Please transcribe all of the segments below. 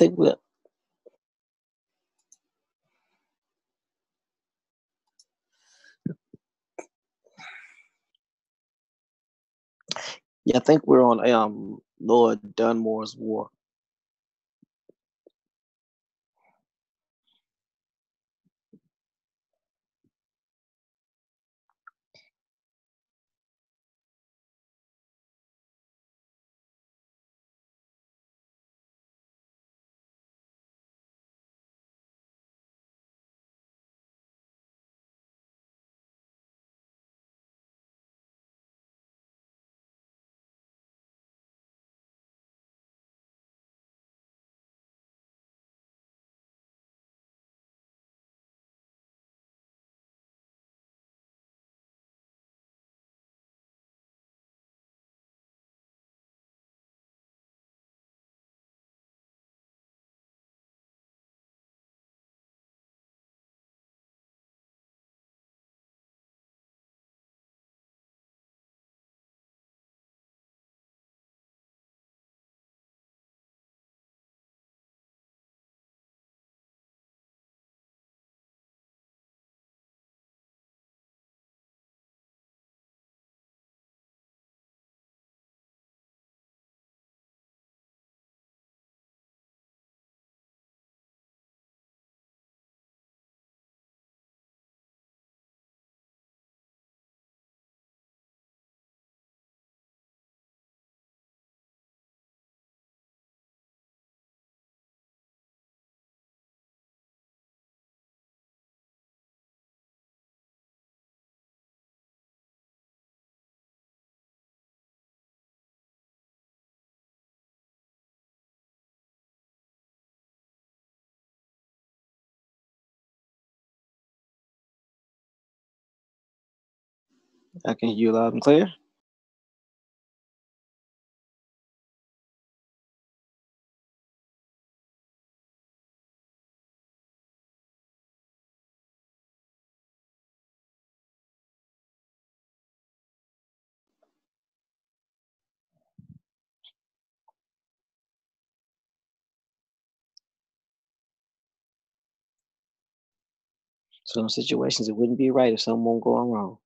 think we Yeah, I think we're on um Lord Dunmore's war. I can hear you loud and clear. Some situations it wouldn't be right if something won't go wrong.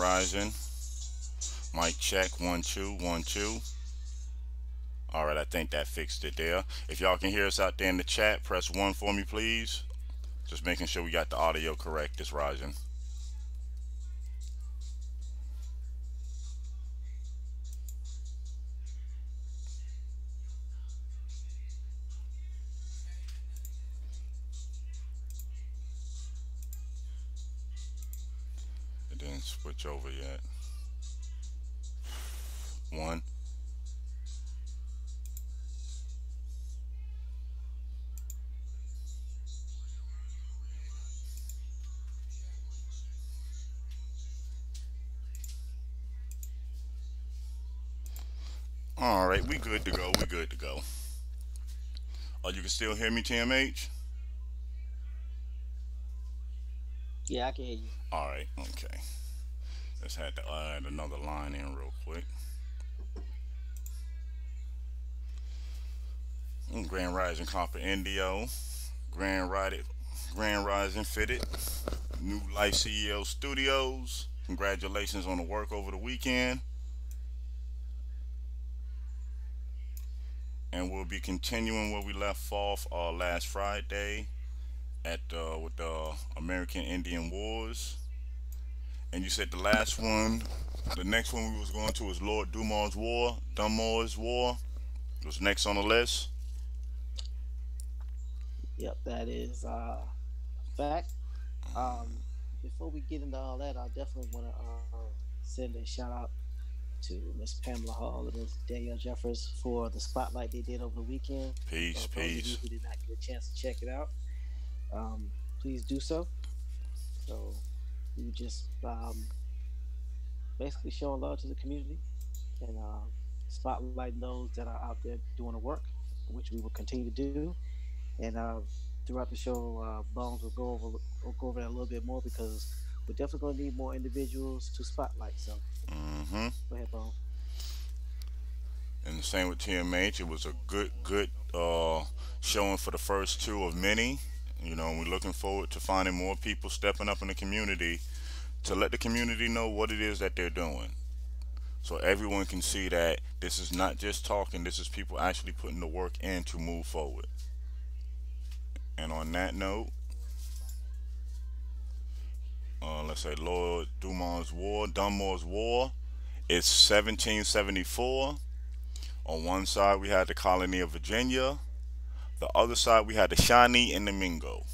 Rising, Mic check, one, two, one, two. All right, I think that fixed it there. If y'all can hear us out there in the chat, press one for me, please. Just making sure we got the audio correct it's rising. Over yet. One. All right, we good to go. We good to go. Oh, you can still hear me, TMH? Yeah, I can hear you. All right, okay. Just had to add another line in real quick. Mm, Grand Rising Copper Indio. Grand Rising, Grand Rising Fitted. New Life CEO Studios. Congratulations on the work over the weekend. And we'll be continuing where we left off uh, last Friday at uh, with the American Indian Wars. And you said the last one, the next one we was going to was Lord Dumar's War, Dunmore's War. Was next on the list. Yep, that is uh, fact. Um, before we get into all that, I definitely want to uh, send a shout out to Miss Pamela Hall and Miss Danielle Jeffers for the spotlight they did over the weekend. Peace, For those of you peace. who did not get a chance to check it out, um, please do so. So we just um, basically showing love to the community and uh, spotlighting those that are out there doing the work, which we will continue to do. And uh, throughout the show, uh, Bones will go over will go over that a little bit more because we're definitely going to need more individuals to spotlight. So Mm-hmm. go ahead, Bones. And the same with TMH. It was a good, good uh, showing for the first two of many. You know, we're looking forward to finding more people stepping up in the community to let the community know what it is that they're doing. So everyone can see that this is not just talking, this is people actually putting the work in to move forward. And on that note, uh, let's say Lord Dumont's War, Dunmore's War, it's 1774. On one side, we had the colony of Virginia. The other side, we had the Shawnee and the Mingo.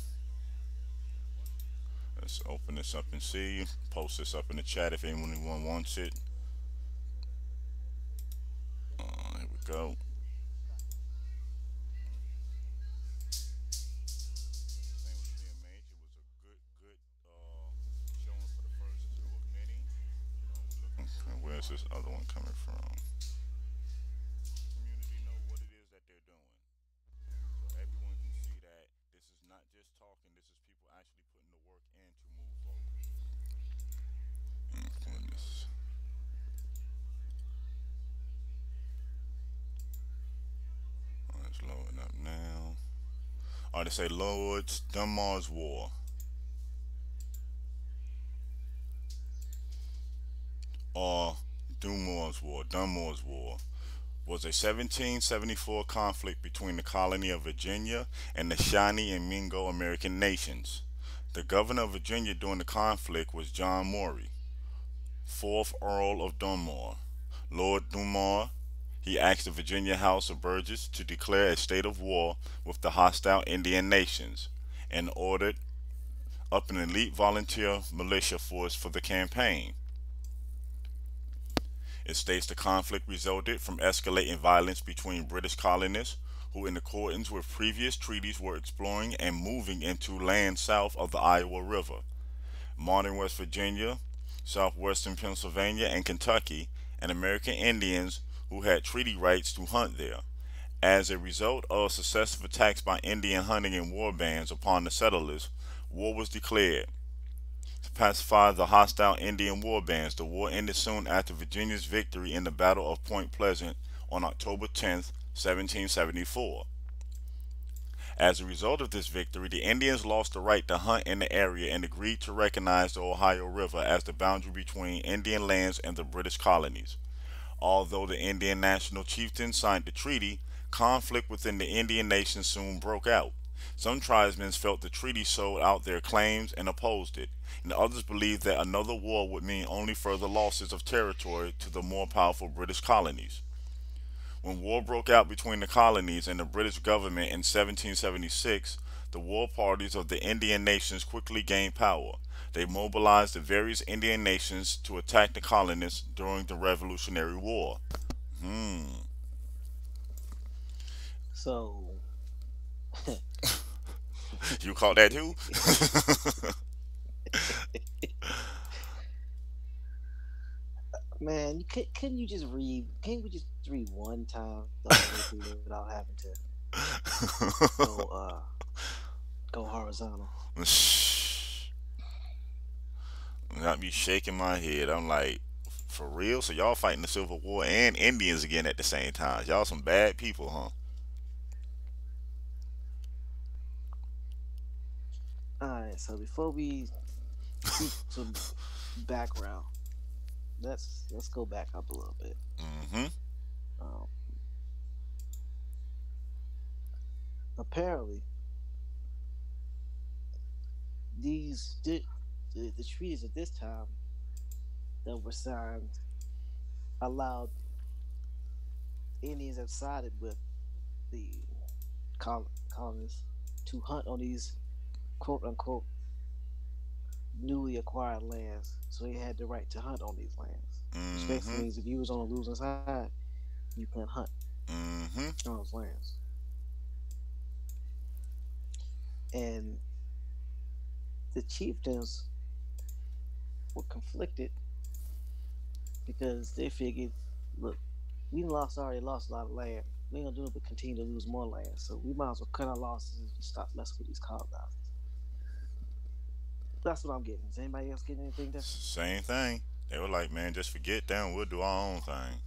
Let's open this up and see. Post this up in the chat if anyone wants it. Uh, here we go. Where's this other one coming from? community know what it is that they're doing. So everyone can see that this is not just talking, this is people actually putting the work in to move forward. Mm, goodness. Oh, it's loading up now. They say Lord's Dunmar's War. Or Dunmore's War, Dunmore's War was a 1774 conflict between the colony of Virginia and the Shawnee and Mingo American nations. The governor of Virginia during the conflict was John Murray, 4th Earl of Dunmore. Lord Dunmore, he asked the Virginia House of Burgesses to declare a state of war with the hostile Indian nations and ordered up an elite volunteer militia force for the campaign. It states the conflict resulted from escalating violence between British colonists who, in accordance with previous treaties, were exploring and moving into land south of the Ohio River, modern West Virginia, southwestern Pennsylvania, and Kentucky, and American Indians who had treaty rights to hunt there. As a result of successive attacks by Indian hunting and war bands upon the settlers, war was declared. To pacify the hostile Indian war bands, the war ended soon after Virginia's victory in the Battle of Point Pleasant on October 10, 1774. As a result of this victory, the Indians lost the right to hunt in the area and agreed to recognize the Ohio River as the boundary between Indian lands and the British colonies. Although the Indian national chieftains signed the treaty, conflict within the Indian nation soon broke out. Some tribesmen felt the treaty sold out their claims and opposed it, and others believed that another war would mean only further losses of territory to the more powerful British colonies. When war broke out between the colonies and the British government in 1776, the war parties of the Indian nations quickly gained power. They mobilized the various Indian nations to attack the colonists during the Revolutionary War. Hmm. So You caught that too? Man, you could, couldn't you just read? Can't we just read one time the whole way without having to go uh go horizontal? Shh. Got me shaking my head. I'm like, for real? So y'all fighting the Civil War and Indians again at the same time? Y'all some bad people, huh? All right. So before we keep some background, let's let's go back up a little bit. Mm-hmm. Um, apparently, these the, the, treaties at this time that were signed allowed Indians that sided with the col- colonists to hunt on these quote unquote newly acquired lands. So they had the right to hunt on these lands. Which basically Mm-hmm. means if you was on the losing side, you couldn't hunt Mm-hmm. on those lands. And the chieftains were conflicted because they figured, look, we lost already lost a lot of land. We ain't gonna do it but continue to lose more land. So we might as well cut our losses and stop messing with these colonizers. That's what I'm getting. Is anybody else getting anything different? Same thing. They were like, man, just forget them. We'll do our own thing.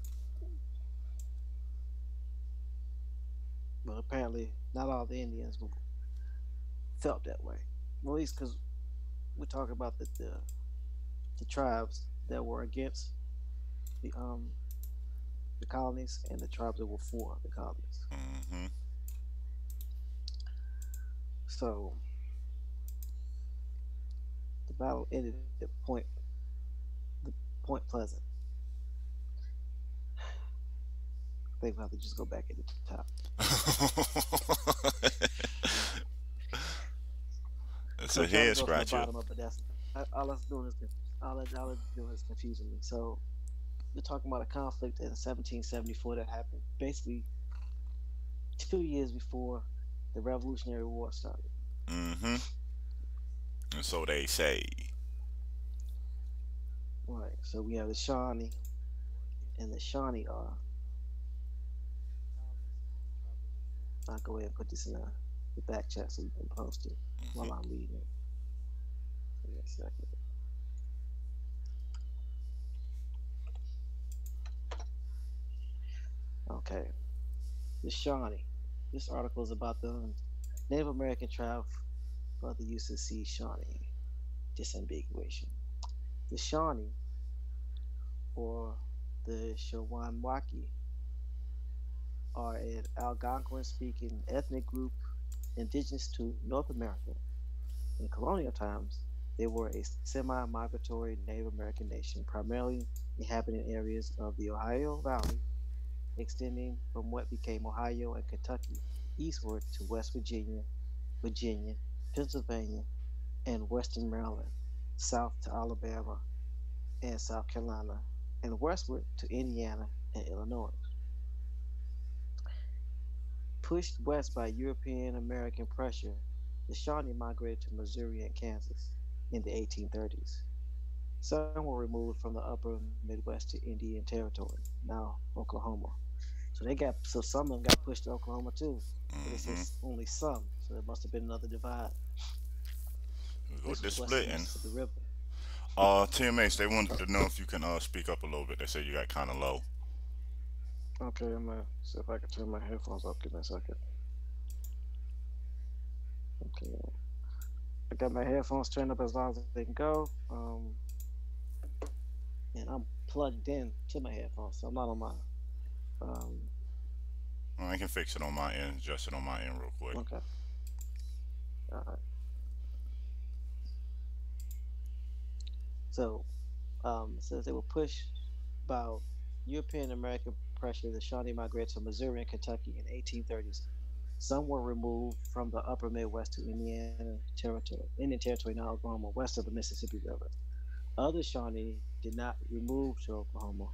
But apparently, not all the Indians felt that way. Well, at least because we're talking about the, the the tribes that were against the um the colonies and the tribes that were for the colonies. Mm-hmm. So the battle ended at point the Point Pleasant. I think we'll have to just go back at the top. it's I'm a head go from the scratcher. bottom up, but that's I- all that's doing is all that all it's doing is confusing me. So you're talking about a conflict in 1774 that happened basically two years before the Revolutionary War started. Mm-hmm. And so they say. Right. So we have the Shawnee, and the Shawnee are. I'll go ahead and put this in the, back chat so you can post it while Mhm. I'm reading it. Me a second. Okay. The Shawnee. This article is about the Native American tribe of the UCC Shawnee disambiguation. The Shawnee, or the Shawanwaki, are an Algonquin speaking ethnic group indigenous to North America. In colonial times, they were a semi migratory Native American nation, primarily inhabiting areas of the Ohio Valley, extending from what became Ohio and Kentucky eastward to West Virginia, Virginia, Pennsylvania, and Western Maryland, south to Alabama and South Carolina, and westward to Indiana and Illinois. Pushed west by European American pressure, the Shawnee migrated to Missouri and Kansas in the 1830s. Some were removed from the upper Midwest to Indian Territory, now Oklahoma. So they got so some of them got pushed to Oklahoma too. Mm-hmm. says only some, so there must have been another divide. With the was west of the splitting. Mississippi River. Uh, TMH, they wanted to know if you can uh speak up a little bit. They said you got kind of low. Okay, I'm gonna see if I can turn my headphones up. Give me a second. Okay. I got my headphones turned up as loud as they can go. Um, and I'm plugged in to my headphones, so I'm not on my. Um, Well, I can fix it on my end, adjust it on my end real quick. okay. All right. So, um, it says they were pushed by European American pressure. The Shawnee migrated to Missouri and Kentucky in 1830s. Some were removed from the upper Midwest to Indiana Territory, Indian Territory, now Oklahoma, west of the Mississippi River. Other Shawnee did not remove to Oklahoma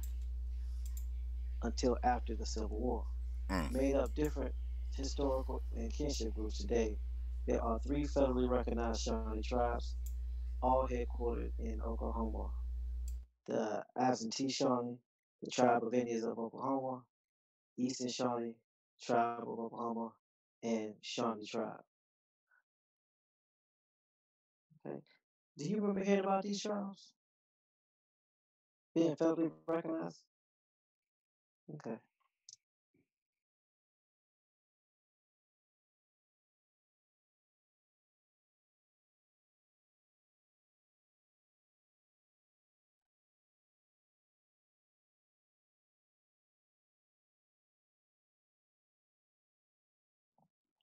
until after the Civil War. Mm. Made up different historical and kinship groups today, there are three federally recognized Shawnee tribes, all headquartered in Oklahoma. The Absentee Shawnee, the Tribe of Indians of Oklahoma, Eastern Shawnee, Tribe of Oklahoma, and Shawnee Tribe. Okay. Do you remember hearing about these tribes? Being federally recognized? Okay.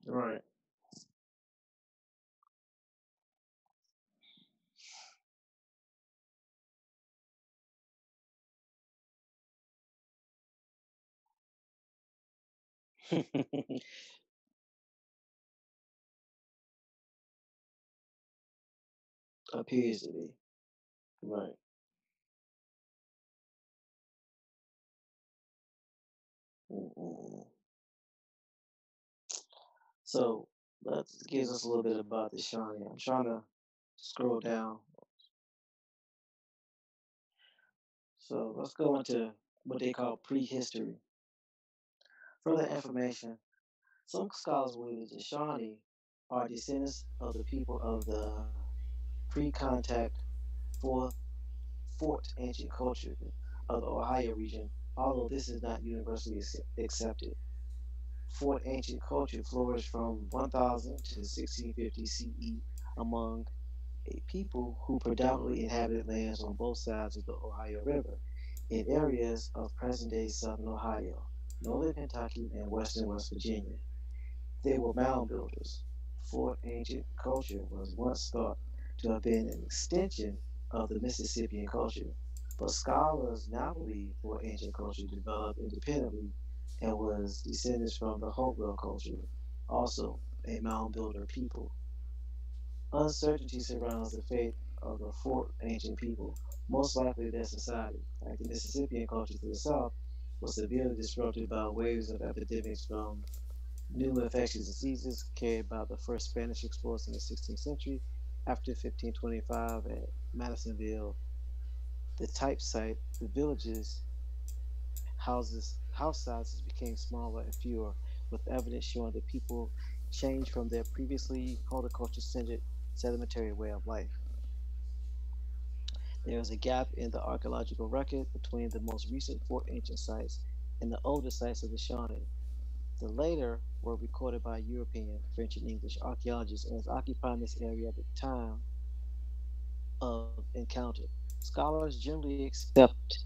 Right. Appears to be. Right. So that gives us a little bit about the Shawnee. I'm trying to scroll down. So let's go into what they call prehistory. Further information. Some scholars believe the Shawnee are descendants of the people of the pre-contact fourth fort ancient culture of the Ohio region, although this is not universally accepted. Fort ancient culture flourished from 1000 to 1650 CE among a people who predominantly inhabited lands on both sides of the Ohio River in areas of present day southern Ohio, northern Kentucky, and western West Virginia. They were mound builders. Fort ancient culture was once thought to have been an extension of the Mississippian culture, but scholars now believe Fort ancient culture developed independently and was descended from the Hopewell culture, also a mound builder people. Uncertainty surrounds the fate of the Fort ancient people, most likely their society, like the Mississippian culture to the south, was severely disrupted by waves of epidemics from new infectious diseases carried by the first Spanish explorers in the 16th century. After 1525 at Madisonville, the type site, the villages, houses, house sizes became smaller and fewer, with evidence showing that people changed from their previously horticulture-centered sedimentary way of life. There is a gap in the archaeological record between the most recent Fort Ancient sites and the older sites of the Shawnee. The later were recorded by European, French, and English archaeologists as occupying this area at the time of encounter. Scholars generally accept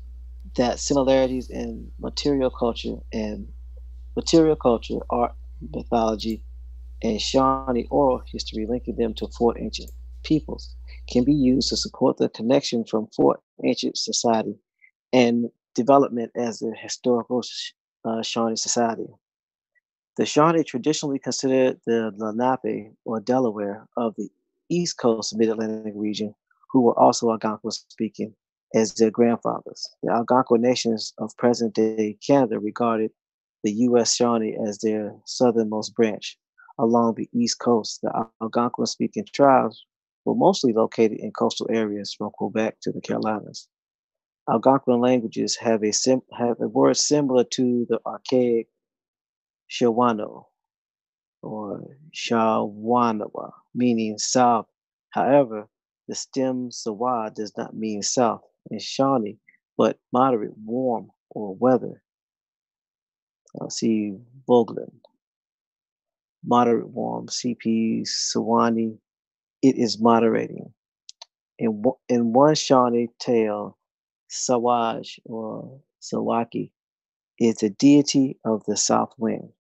that similarities in material culture and material culture, art, mythology, and Shawnee oral history linking them to Fort Ancient peoples can be used to support the connection from Fort Ancient society and development as a historical uh, Shawnee society. The Shawnee traditionally considered the Lenape or Delaware of the East Coast Mid Atlantic region, who were also Algonquin speaking, as their grandfathers. The Algonquin nations of present day Canada regarded the U.S. Shawnee as their southernmost branch. Along the East Coast, the Algonquin speaking tribes were mostly located in coastal areas from Quebec to the Carolinas. Algonquin languages have a, sim- have a word similar to the archaic Shawano or Shawanawa, meaning south. However, the stem Sawa does not mean south in Shawnee, but moderate warm or weather. I'll see Voegelin. Moderate warm, CP Sawani. It is moderating. In, in one Shawnee tale, Sawaj or Sawaki is a deity of the south wind.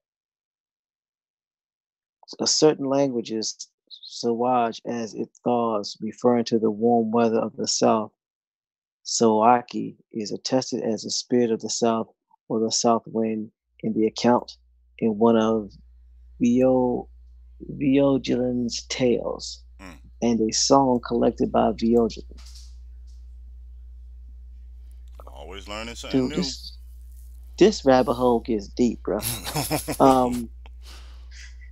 a certain languages Sawaj as it thaws, referring to the warm weather of the south. Sawaki is attested as the spirit of the south or the south wind in the account in one of Vio Viogelin's tales. And a song collected by Viogilin. Always learning something Dude, new. this this rabbit hole gets deep, bro. Um,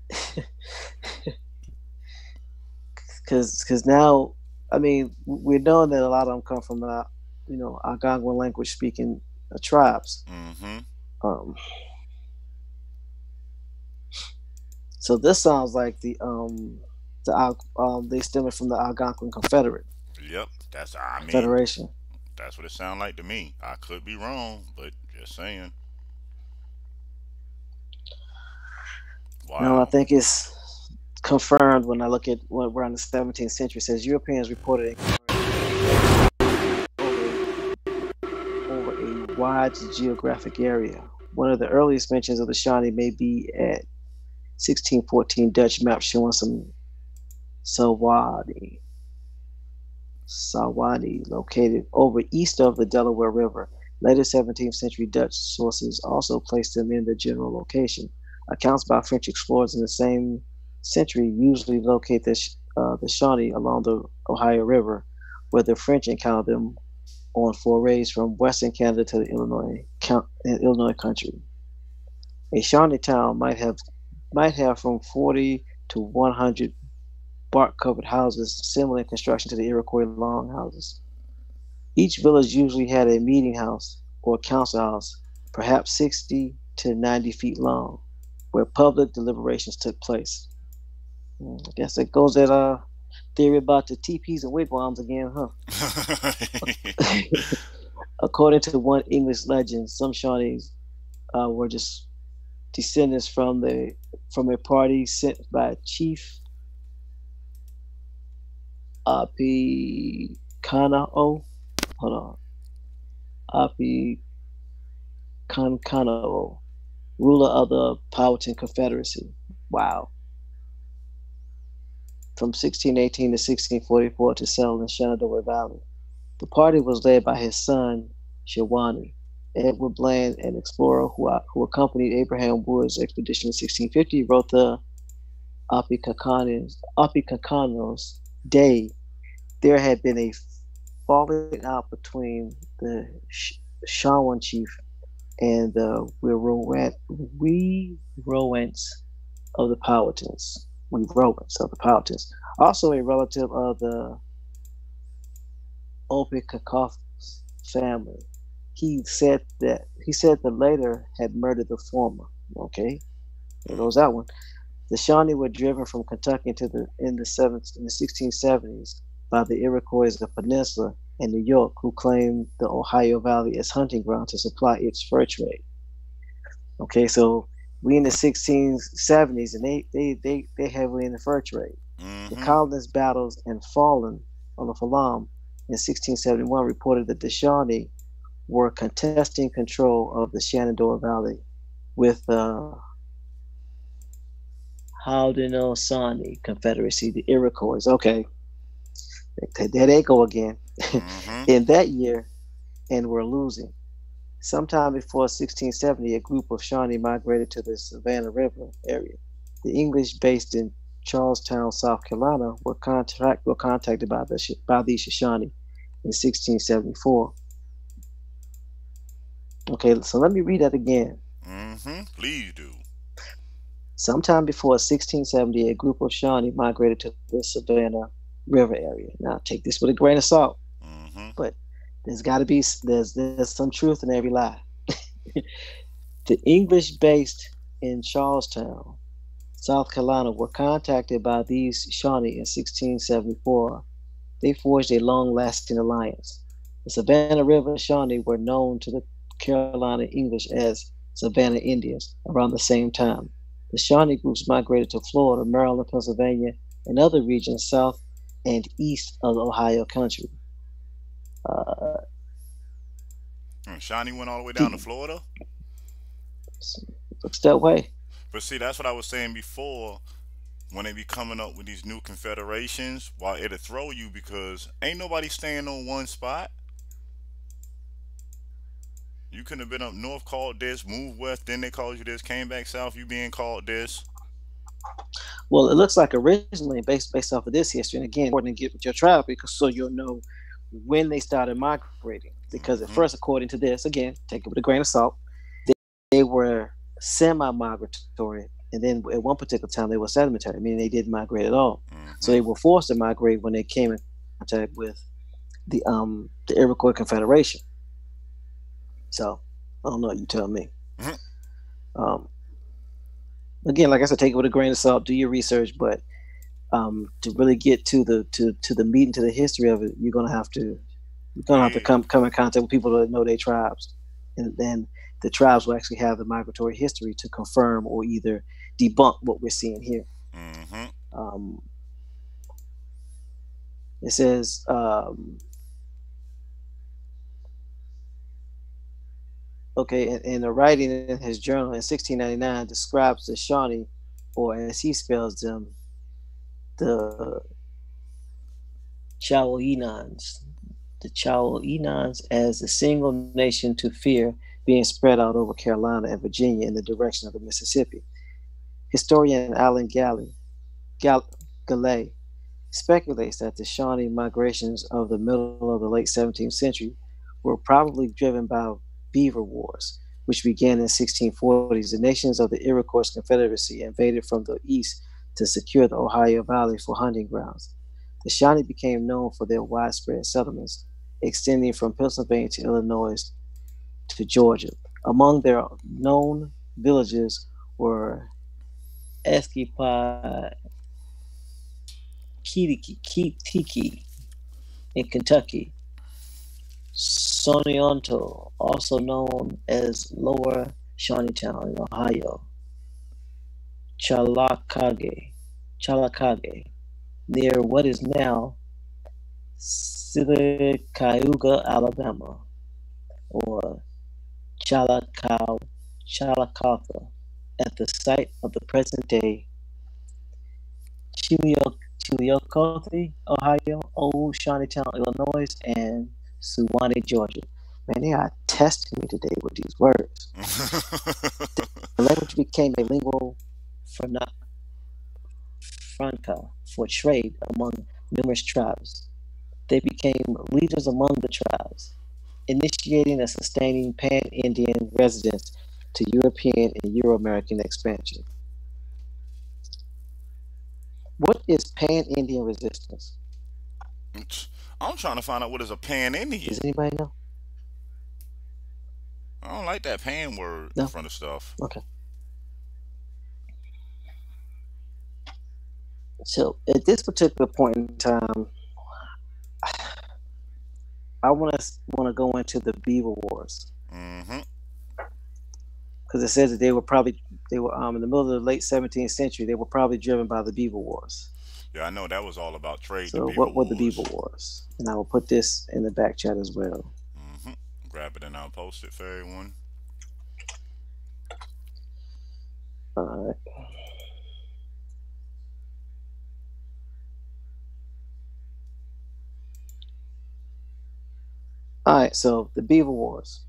because because now, I mean, we're knowing that a lot of them come from the, you know, Algonquin language speaking uh, tribes. mm-hmm. Um, so this sounds like the um the Al- um they stemming from the Algonquin Confederate Yep. That's I mean Federation. That's what it sounds like to me. I could be wrong, but just saying. Wow. No, I think it's confirmed when I look at what we're on the 17th century. It says Europeans reported over a wide geographic area. One of the earliest mentions of the Shawnee may be at 1614 Dutch map showing some Salwani, Salwani located over east of the Delaware River. Later 17th century Dutch sources also placed them in the general location. Accounts by French explorers in the same century usually locate the, uh, the Shawnee along the Ohio River, where the French encountered them on forays from western Canada to the Illinois, Illinois country. A Shawnee town might have might have from 40 to 100 bark covered houses similar in construction to the Iroquois longhouses. Each village usually had a meeting house or council house, perhaps 60 to 90 feet long, where public deliberations took place. Hmm, I guess it goes that uh, theory about the teepees and wigwams again, huh? According to one English legend, some Shawnees uh, were just descendants from the from a party sent by Chief Api Kanao. Hold on. Api Kankanao, ruler of the Powhatan Confederacy. Wow. From 1618 to 1644 to settle in Shenandoah Valley. The party was led by his son, Shawani, Edward Bland, an explorer who, uh, who accompanied Abraham Wood's expedition in 1650, wrote the Apicakanos Day. There had been a falling out between the Shawan chief and the Wirowants of the Powhatans. Wirowants of the Powhatans. Also a relative of the Opikakov family he said that he said the latter had murdered the former. Okay, there goes that one. The Shawnee were driven from Kentucky into the in the seventh in the 1670s by the Iroquois of the Peninsula and New York, who claimed the Ohio Valley as hunting ground to supply its fur trade. Okay, so we in the 1670s, and they they they they heavily in the fur trade. Mm-hmm. The colonists battles and fallen on the Falam in 1671 reported that the Shawnee were contesting control of the Shenandoah Valley with uh, Haudenosaunee Confederacy, the Iroquois. Okay, there they go again. Mm-hmm. In that year, and we're losing. Sometime before 1670, a group of Shawnee migrated to the Savannah River area. The English based in Charlestown, South Carolina, were, contact, were contacted by the by the Shoshone in 1674 Okay, so let me read that again. Mm-hmm. Please do. Sometime before 1670, a group of Shawnee migrated to the Savannah River area. Now, take this with a grain of salt, mm-hmm. but there's got to be there's there's some truth in every lie. the English based in Charlestown, South Carolina, were contacted by these Shawnee in 1674. They forged a long-lasting alliance. The Savannah River Shawnee were known to the Carolina English as Savannah Indians around the same time. The Shawnee groups migrated to Florida, Maryland, Pennsylvania, and other regions south and east of Ohio country. Uh, hmm, Shawnee went all the way down to Florida? Looks that way. But see, that's what I was saying before. When they be coming up with these new confederations, why it'll throw you because ain't nobody staying on one spot. You couldn't have been up north called this, moved west, then they called you this, came back south, you being called this. Well, it looks like originally based based off of this history, and again, important to get with your tribe because so you'll know when they started migrating. Because mm-hmm. at first, according to this, again, take it with a grain of salt, they, they were semi-migratory, and then at one particular time they were sedimentary, meaning they didn't migrate at all. Mm-hmm. So they were forced to migrate when they came in contact with the um the Iroquois Confederation. So I don't know. You tell me. Mm-hmm. Um, again, like I said, take it with a grain of salt. Do your research, but um, to really get to the to to the meat and to the history of it, you're gonna have to You're gonna have to come come in contact with people that know their tribes, and then the tribes will actually have the migratory history to confirm or either debunk what we're seeing here. Mm-hmm. Um, it says um, okay, in, in a writing in his journal in 1699 describes the Shawnee, or as he spells them, the Chaoenons, the Chaoenons as a single nation to fear being spread out over Carolina and Virginia in the direction of the Mississippi. Historian Alan Gallay, Gall- Gallay speculates that the Shawnee migrations of the middle of the late 17th century were probably driven by Beaver Wars, which began in the 1640s. The nations of the Iroquois Confederacy invaded from the east to secure the Ohio Valley for hunting grounds. The Shawnee became known for their widespread settlements, extending from Pennsylvania to Illinois to Georgia. Among their known villages were Esquipa, Kitiki in Kentucky, Sonionto, also known as Lower Shawneetown in Ohio, Chalakage, Chalakage, near what is now Sylacauga, Alabama, or Chalacau, Chillicothe, at the site of the present day Chillicothe, Ohio, Old Shawneetown, Illinois, and Suwanee, Georgia. Man, they are testing me today with these words. the language became a lingua franca for trade among numerous tribes. They became leaders among the tribes, initiating and sustaining pan Indian residence to European and Euro American expansion. What is pan Indian resistance? I'm trying to find out what is a pan Indian. Does anybody know? I don't like that pan word no? in front of stuff. Okay. So at this particular point in time, I want to want to go into the Beaver Wars. Mm-hmm because it says that they were probably they were um, in the middle of the late 17th century. They were probably driven by the Beaver Wars. Yeah, I know that was all about trade. So, what were the Beaver Wars? And I will put this in the back chat as well. Mm-hmm. Grab it and I'll post it for everyone. All right. All right, so the Beaver Wars.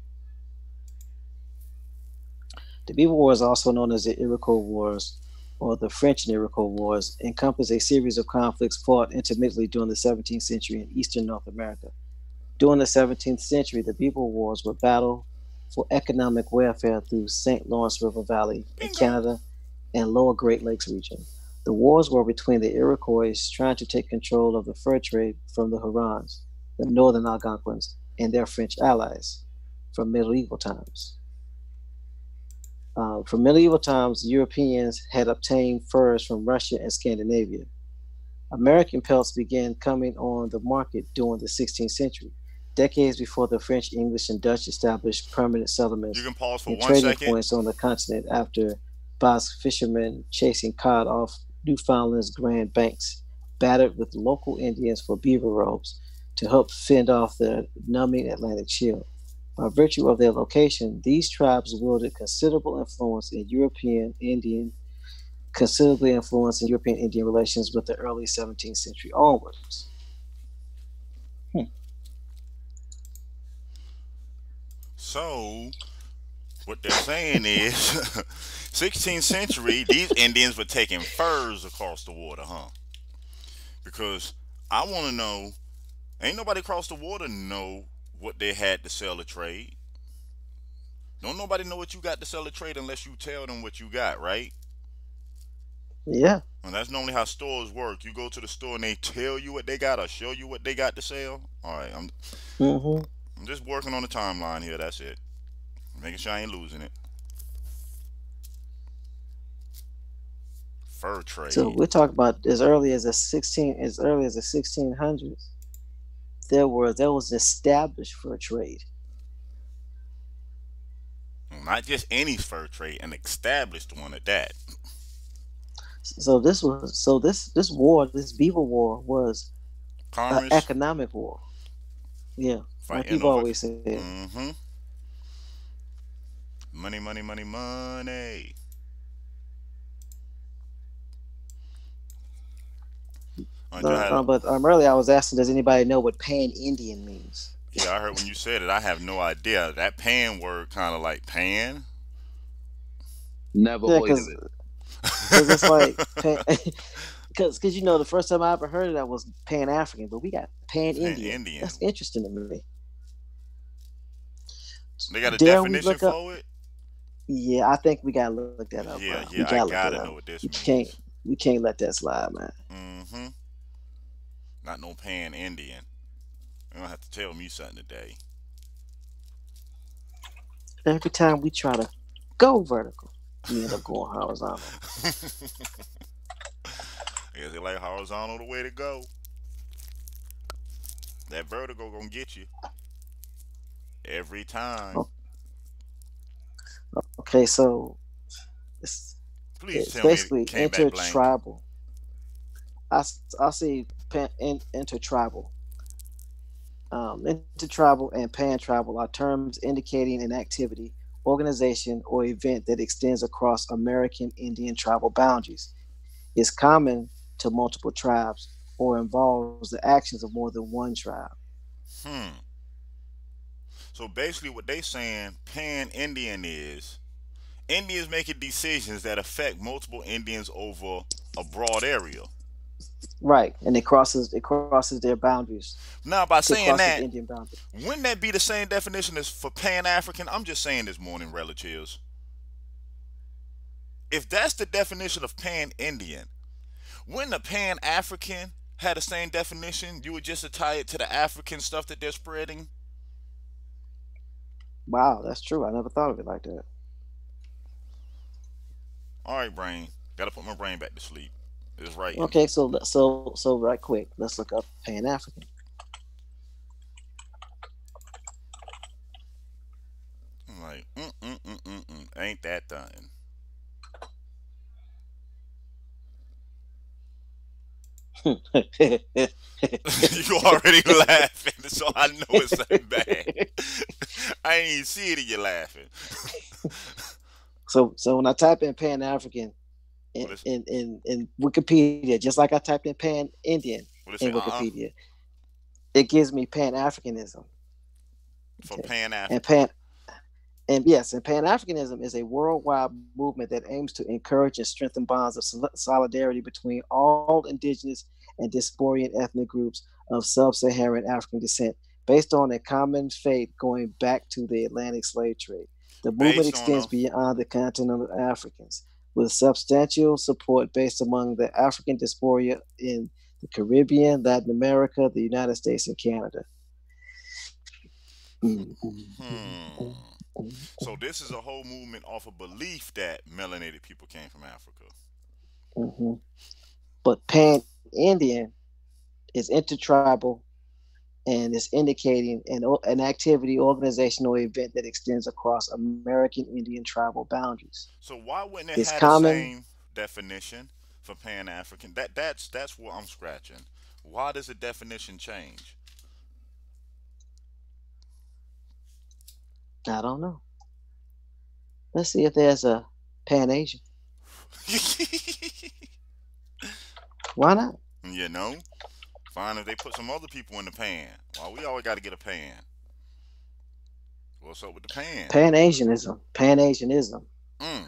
The Beaver Wars, also known as the Iroquois Wars or the French and Iroquois Wars, encompass a series of conflicts fought intermittently during the 17th century in eastern North America. During the 17th century, the Beaver Wars were battle for economic welfare through St. Lawrence River Valley in Canada and Lower Great Lakes region. The wars were between the Iroquois trying to take control of the fur trade from the Hurons, the northern Algonquins, and their French allies from medieval times. Uh, from medieval times, Europeans had obtained furs from Russia and Scandinavia. American pelts began coming on the market during the 16th century, decades before the French, English, and Dutch established permanent settlements and trading second. points on the continent after Basque fishermen chasing cod off Newfoundland's Grand Banks, battered with local Indians for beaver robes to help fend off the numbing Atlantic chill. By virtue of their location, these tribes wielded considerable influence in European Indian, considerably influenced in European Indian relations with the early 17th century onwards. Hmm. So, what they're saying is, 16th century, these Indians were taking furs across the water, huh? Because I want to know, ain't nobody across the water know what they had to sell a trade. Don't nobody know what you got to sell a trade unless you tell them what you got, right? Yeah. And that's normally how stores work. You go to the store and they tell you what they got or show you what they got to sell. All right, I'm, mm-hmm. I'm just working on the timeline here. That's it. Making sure I ain't losing it. Fur trade. So we're talking about as early as the 16, as early as the 1600s there were there was established fur trade. Not just any fur trade, an established one at that. So this was so this this war, this beaver war was an economic war. Yeah, like people always say. Mm-hmm. Money, money, money, money. Uh, but um, earlier I was asking, does anybody know what Pan Indian means? Yeah, I heard when you said it. I have no idea. That pan word kind of like pan. Never yeah, heard of it. Because it's like, because because you know the first time I ever heard of that was Pan African, but we got Pan Indian. That's interesting to me. They got a Dare definition for up? it. Yeah, I think we gotta look that up. Yeah, bro. yeah, gotta I gotta know what this we means. Can't, we can't let that slide, man. Mm-hmm. Not no Pan Indian. You gonna have to tell me something today. Every time we try to go vertical, we end up going horizontal. I guess they like horizontal the way to go. That vertical gonna get you every time. Oh. Okay, so it's, Please it's basically intertribal. I I see pan, in, intertribal. Um, and pan-tribal are terms indicating an activity, organization, or event that extends across American Indian tribal boundaries. It's common to multiple tribes or involves the actions of more than one tribe. Hmm. So basically, what they saying pan Indian is Indians making decisions that affect multiple Indians over a broad area. Right, and it crosses it crosses their boundaries. Now, by saying that, Indian boundaries. wouldn't that be the same definition as for Pan African? I'm just saying this morning, relatives. If that's the definition of Pan Indian, wouldn't a Pan African had the same definition? You would just tie it to the African stuff that they're spreading. Wow, that's true. I never thought of it like that. All right, brain. Got to put my brain back to sleep. It's right. Okay, so so so right quick, let's look up Pan African. Like, mm mm mm mm mm, ain't that done? you already laughing, so I know it's something bad. I ain't even see it and you're laughing. so so when I type in Pan African in, in, in, in, Wikipedia, just like I typed in Pan Indian in uh-huh. Wikipedia, uh-huh. it gives me Pan Africanism. For okay. Pan African. And Pan and yes, and Pan Africanism is a worldwide movement that aims to encourage and strengthen bonds of solidarity between all indigenous and diasporian ethnic groups of sub Saharan African descent based on a common faith going back to the Atlantic slave trade. The movement extends a... beyond the continent of Africans, with substantial support based among the African diaspora in the Caribbean, Latin America, the United States, and Canada. Hmm. So this is a whole movement off a of belief that melanated people came from Africa. Mm-hmm. But Pan Indian is intertribal and is indicating an, an activity, organizational event that extends across American Indian tribal boundaries. So why wouldn't it it's have common, the same definition for Pan African? That that's that's what I'm scratching. Why does the definition change? I don't know. Let's see if there's a Pan Asian. Why not? You know, fine if they put some other people in the pan. Why we always got to get a pan? What's up with the pan? Pan Asianism. Pan Asianism mm.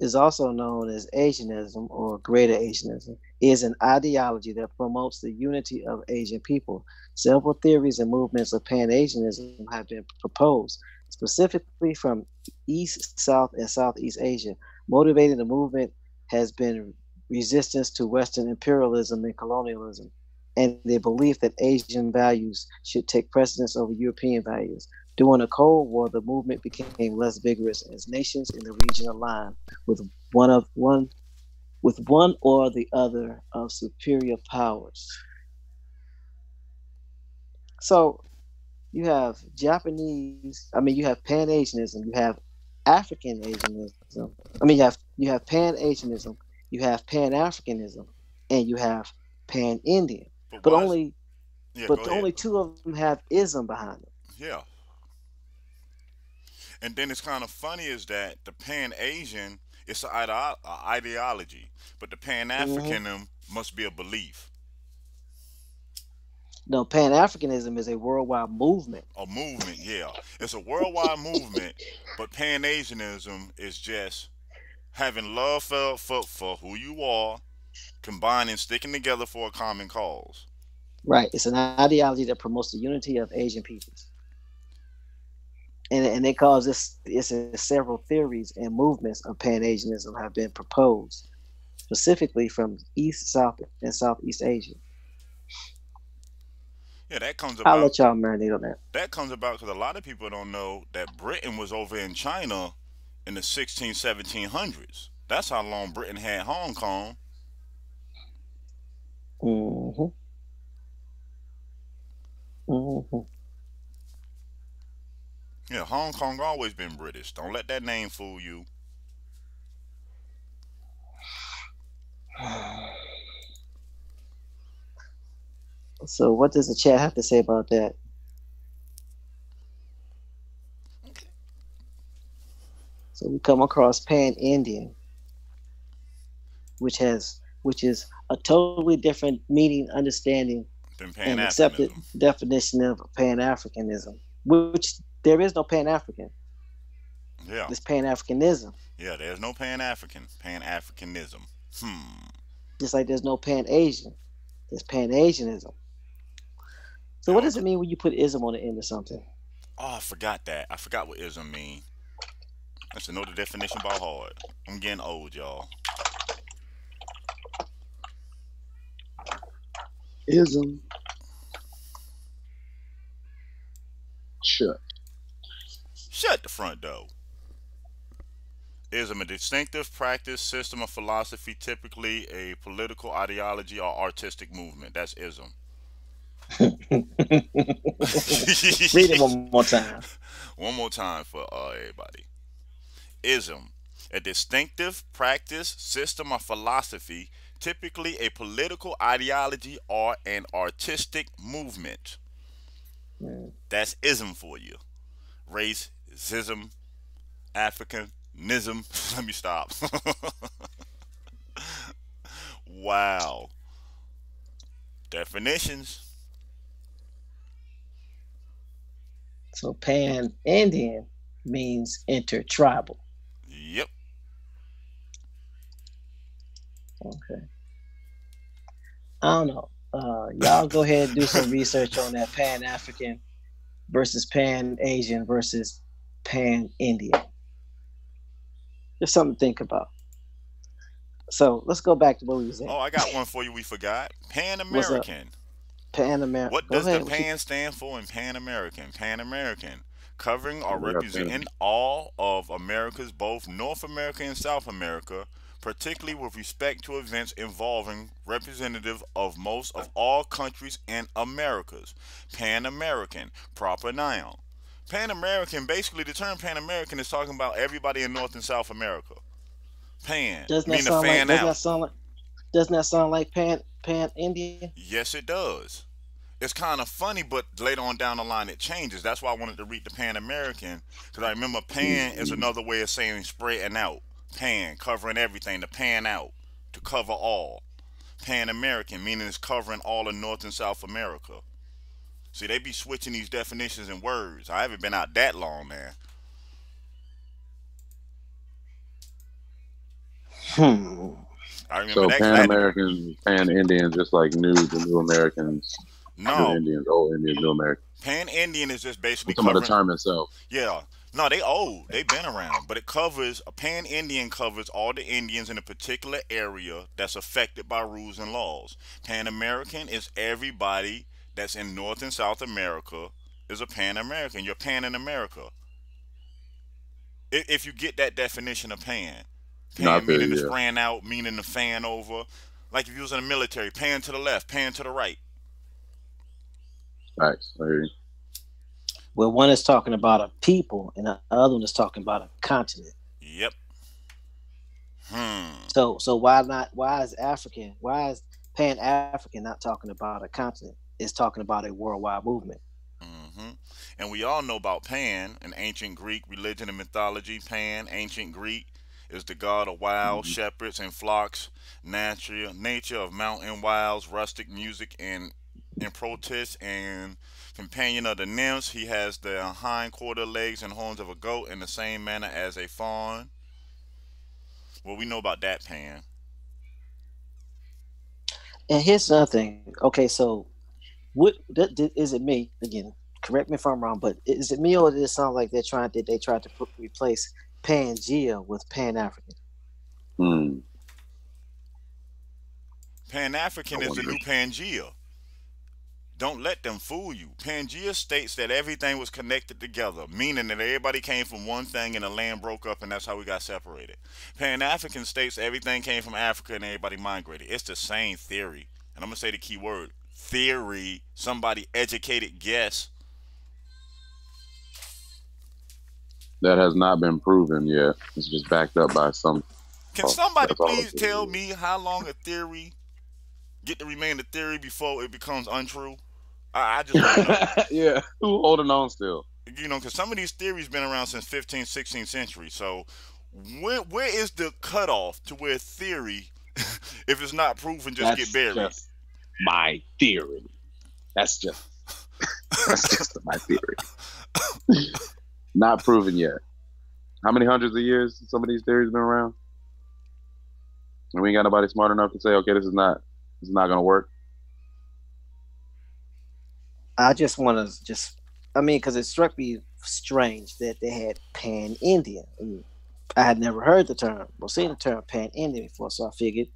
is also known as Asianism or Greater Asianism. Is an ideology that promotes the unity of Asian people. Several theories and movements of Pan Asianism have been proposed, specifically from East, South, and Southeast Asia. Motivating the movement has been resistance to Western imperialism and colonialism, and the belief that Asian values should take precedence over European values. During the Cold War, the movement became less vigorous as nations in the region aligned with one of one with one or the other of superior powers. So you have Japanese. I mean, you have Pan Asianism. You have African Asianism. I mean, you have you have Pan Asianism. You have Pan Africanism, and you have Pan Indian. But, but only, yeah, but only two of them have ism behind them. Yeah. And then it's kind of funny is that the Pan Asian it's an ideology, but the Pan Africanism mm-hmm. must be a belief. No, Pan Africanism is a worldwide movement. A movement, yeah. It's a worldwide movement, but Pan Asianism is just having love for, for, for who you are, combining, sticking together for a common cause. Right. It's an ideology that promotes the unity of Asian peoples. And, and it calls this, it's several theories and movements of Pan Asianism have been proposed, specifically from East, South, and Southeast Asia. Yeah, that comes about. I'll let y'all marinate on that. That comes about because a lot of people don't know that Britain was over in China in the 16, 1700s. That's how long Britain had Hong Kong. Mm-hmm. Mm-hmm. Yeah, Hong Kong always been British. Don't let that name fool you. So, what does the chat have to say about that? So we come across Pan Indian, which has which is a totally different meaning, understanding, and accepted definition of Pan Africanism, which there is no Pan African. Yeah. It's Pan Africanism. Yeah, there's no Pan African. Pan Africanism. Hmm. Just like there's no Pan Asian. There's Pan Asianism. So what does it mean when you put ism on the end of something? Oh, I forgot that. I forgot what ism mean. I should know the definition by heart. I'm getting old, y'all. Ism. Shut. Shut the front door. Ism a distinctive practice, system of philosophy, typically a political ideology or artistic movement. That's ism. Read it one more time. One more time for uh, everybody. Ism, a distinctive practice, system, or philosophy, typically a political ideology or an artistic movement. That's ism for you. Race, zism, Africanism. Let me stop. wow. Definitions. So Pan Indian means intertribal. Yep. Okay. I don't know. Uh, y'all go ahead and do some research on that Pan African versus Pan Asian versus Pan Indian. Just something to think about. So let's go back to what we was Oh, I got one for you. We forgot Pan American. Pan American. What does the Pan stand for in Pan American? Pan American, covering or representing all of America's both North America and South America, particularly with respect to events involving representative of most of all countries and Americas. Pan American, proper noun. Pan American, basically, the term Pan American is talking about everybody in North and South America. Pan, doesn't that sound like, doesn't sound like doesn't that sound like Pan Pan Indian? Yes, it does. It's kind of funny, but later on down the line it changes. That's why I wanted to read the Pan American because I remember Pan is another way of saying spreading out. Pan covering everything, to pan out, to cover all. Pan American meaning it's covering all of North and South America. See, they be switching these definitions and words. I haven't been out that long, man. Hmm. I remember so Pan Americans, Pan Indians, just like new the new Americans. No Indians, old Indians, new Americans. Pan Indian is just basically about the term itself. Yeah. No, they old. They've been around, but it covers a Pan Indian covers all the Indians in a particular area that's affected by rules and laws. Pan American is everybody that's in North and South America is a Pan American. You're Pan in America. If you get that definition of Pan, Pan meaning the spraying out, meaning the fan over. Like if you was in the military, pan to the left, pan to the right. Facts. Well, one is talking about a people, and the other one is talking about a continent. Yep. Hmm. So, so why not? Why is African? Why is Pan African not talking about a continent? It's talking about a worldwide movement. Mm-hmm. And we all know about Pan, an ancient Greek religion and mythology. Pan, ancient Greek, is the god of wild mm-hmm. shepherds and flocks, nature, nature of mountain wilds, rustic music, and in protest and companion of the nymphs. He has the hind quarter legs and horns of a goat in the same manner as a faun. Well, we know about that pan. And here's another thing. Okay, so what is it me again? Correct me if I'm wrong, but is it me or does it sound like they're trying to they tried to put, replace Pangea with Pan African? Hmm. Pan African is the new Pangea. Don't let them fool you. Pangea states that everything was connected together, meaning that everybody came from one thing and the land broke up and that's how we got separated. Pan African states everything came from Africa and everybody migrated. It's the same theory. And I'm going to say the key word theory. Somebody educated guess. That has not been proven yet. It's just backed up by some. Can somebody please tell me how long a theory get to remain a theory before it becomes untrue? I, I just yeah, who holding on still? You know, because some of these theories been around since 15th, 16th century. So, where where is the cutoff to where theory, if it's not proven, just that's get buried? Just my theory. That's just that's just my theory. not proven yet. How many hundreds of years some of these theories been around? And we ain't got nobody smart enough to say, okay, this is not this is not gonna work. I just want to just, I mean, because it struck me strange that they had Pan Indian. I had never heard the term or seen the term Pan Indian before, so I figured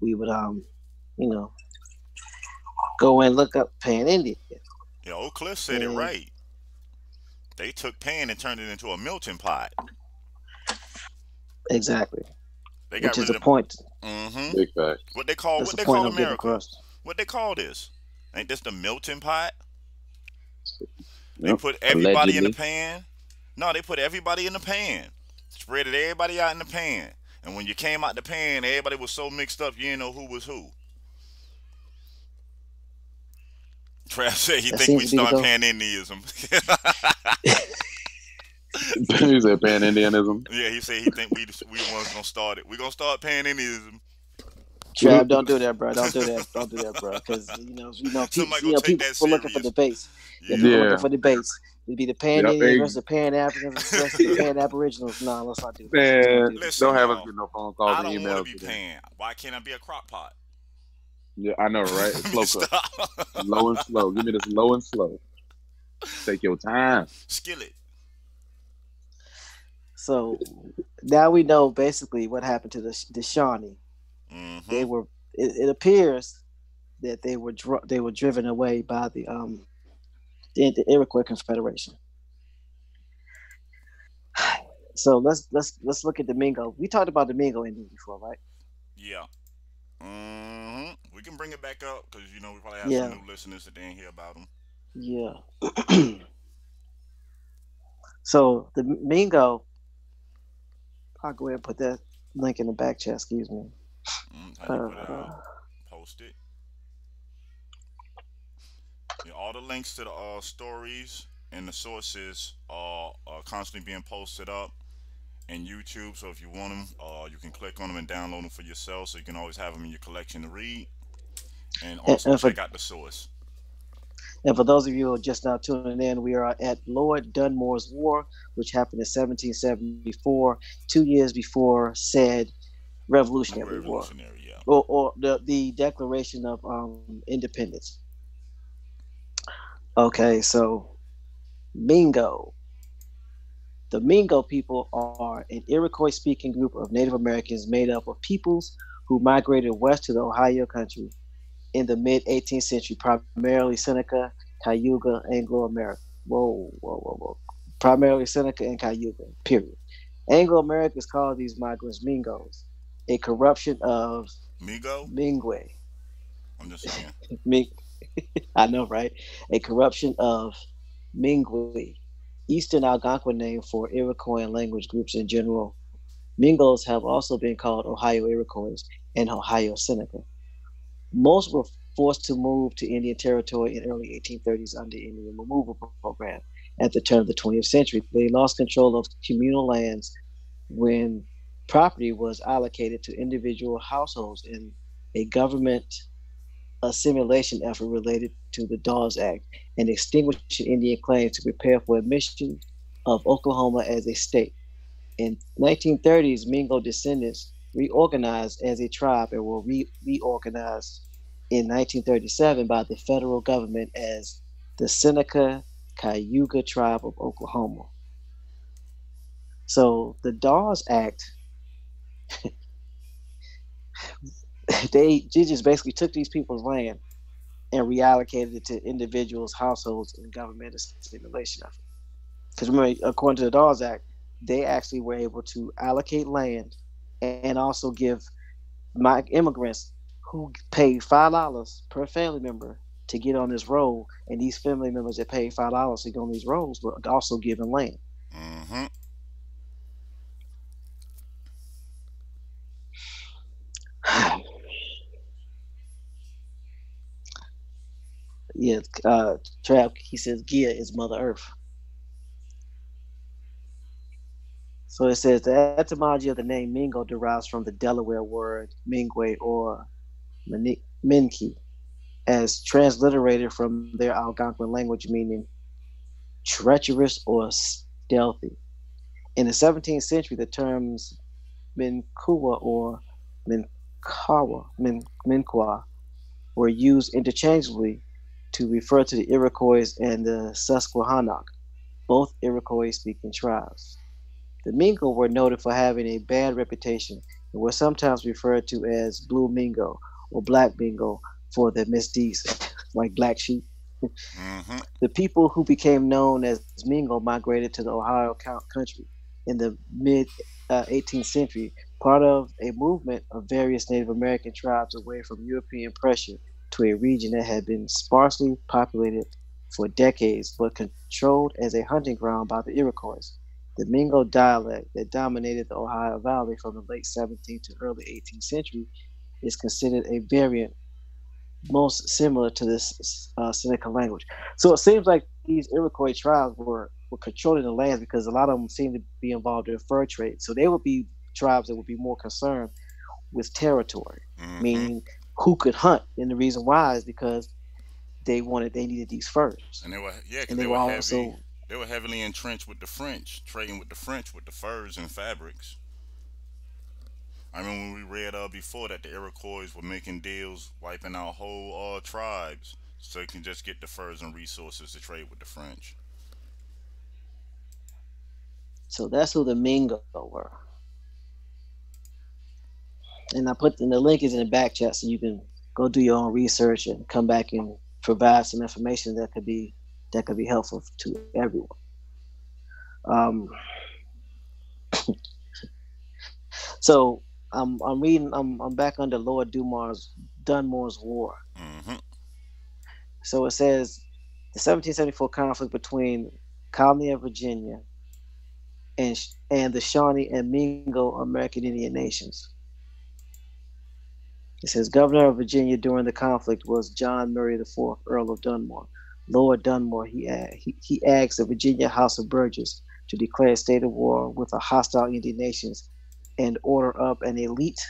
we would, um, you know, go and look up Pan Indian. Yeah, Oak Cliff said and, it right. They took Pan and turned it into a melting pot. Exactly. They got Which is the point. Mm-hmm. Big fact. What they call That's what the they call America? What they call this? Ain't this the melting pot? They put everybody Allegedly. in the pan. No, they put everybody in the pan. Spread it everybody out in the pan. And when you came out the pan, everybody was so mixed up, you didn't know who was who. Trav said he that think we start pan Indianism. he said pan Indianism. Yeah, he said he think we we the ones gonna start it. We gonna start pan Indianism. Trav, don't do that, bro. Don't do that. Don't do that, bro. Because you know, you know, people, you know, people are looking for debates. Yeah, yeah. looking for debates. It'd be the Pan yep, Indians versus the Pan Africans versus the Pan Aboriginals. No, let's not do that. Man, Listen, don't have us get no phone calls I don't and emails. Be pan. Why can't I be a crock pot? Yeah, I know, right? Slow cook. low and slow. Give me this low and slow. Take your time. Skillet. So now we know basically what happened to the the Shawnee. Mm-hmm. They were. It, it, appears that they were dr- they were driven away by the um the, the Iroquois Confederation. So let's let's let's look at the Mingo. We talked about the Mingo Indian before, right? Yeah. Mm-hmm. We can bring it back up because you know we probably have yeah. some new listeners that didn't hear about them. Yeah. so the Mingo, I'll go ahead and put that link in the back chat. Excuse me. Mm, uh, Post it. Yeah, all the links to the uh, stories and the sources are, are constantly being posted up in YouTube. So if you want them, uh, you can click on them and download them for yourself. So you can always have them in your collection to read. And also and, check out the source. And for those of you who are just now tuning in, we are at Lord Dunmore's War, which happened in 1774, two years before said Revolutionary, Revolutionary War, yeah. or, or the the Declaration of um, Independence. Okay, so Mingo. The Mingo people are an Iroquois speaking group of Native Americans made up of peoples who migrated west to the Ohio country in the mid 18th century, primarily Seneca, Cayuga, Anglo America. Whoa, whoa, whoa, whoa. Primarily Seneca and Cayuga, period. Anglo Americans called these migrants Mingos a corruption of Migo? Mingwe. I'm just saying. Ming, I know, right? A corruption of Mingwe, Eastern Algonquin name for Iroquois language groups in general. Mingos have also been called Ohio Iroquois and Ohio Seneca. Most were forced to move to Indian Territory in early 1830s under Indian removal program. At the turn of the 20th century, they lost control of communal lands when property was allocated to individual households in a government assimilation effort related to the Dawes Act and extinguishing Indian claims to prepare for admission of Oklahoma as a state. In 1930s, Mingo descendants reorganized as a tribe and were re- reorganized in 1937 by the federal government as the Seneca Cayuga tribe of Oklahoma. So the Dawes Act, they, just basically took these people's land and reallocated it to individuals, households, and government assimilation it. Because remember, according to the Dawes Act, they actually were able to allocate land and also give my immigrants who paid five dollars per family member to get on this road, and these family members that paid five dollars to go on these roads were also given land. Mm-hmm. Yeah, uh, Trav, he says Gaia is Mother Earth. So it says the etymology of the name Mingo derives from the Delaware word Mingwe or Minki, as transliterated from their Algonquin language, meaning treacherous or stealthy. In the 17th century, the terms Minkua or Minkawa, Min, Minqua were used interchangeably to refer to the Iroquois and the Susquehannock, both Iroquois speaking tribes. The Mingo were noted for having a bad reputation and were sometimes referred to as Blue Mingo or Black Mingo for their misdeeds, like black sheep. Mm-hmm. The people who became known as Mingo migrated to the Ohio country in the mid uh, 18th century, part of a movement of various Native American tribes away from European pressure to a region that had been sparsely populated for decades but controlled as a hunting ground by the Iroquois. The Mingo dialect that dominated the Ohio Valley from the late 17th to early 18th century is considered a variant most similar to this uh, Seneca language. So it seems like these Iroquois tribes were, were controlling the lands because a lot of them seem to be involved in fur trade. So they would be tribes that would be more concerned with territory, mm-hmm. meaning who could hunt. And the reason why is because they wanted they needed these furs. And they were yeah, and they, they were, were also heavy, they were heavily entrenched with the French, trading with the French with the furs and fabrics. I mean, when we read uh, before that the Iroquois were making deals, wiping out whole uh, tribes, so they can just get the furs and resources to trade with the French. So that's who the Mingo were and I put in the link is in the back chat so you can go do your own research and come back and provide some information that could be that could be helpful to everyone. Um, so I'm I'm reading I'm I'm back under Lord Dunmore's Dunmore's War. Mm-hmm. So it says the 1774 conflict between Colony of Virginia and and the Shawnee and Mingo American Indian nations. It says Governor of Virginia during the conflict was John Murray IV, Earl of Dunmore. Lord Dunmore, he, he, he asked the Virginia House of Burgesses to declare a state of war with the hostile Indian nations and order up an elite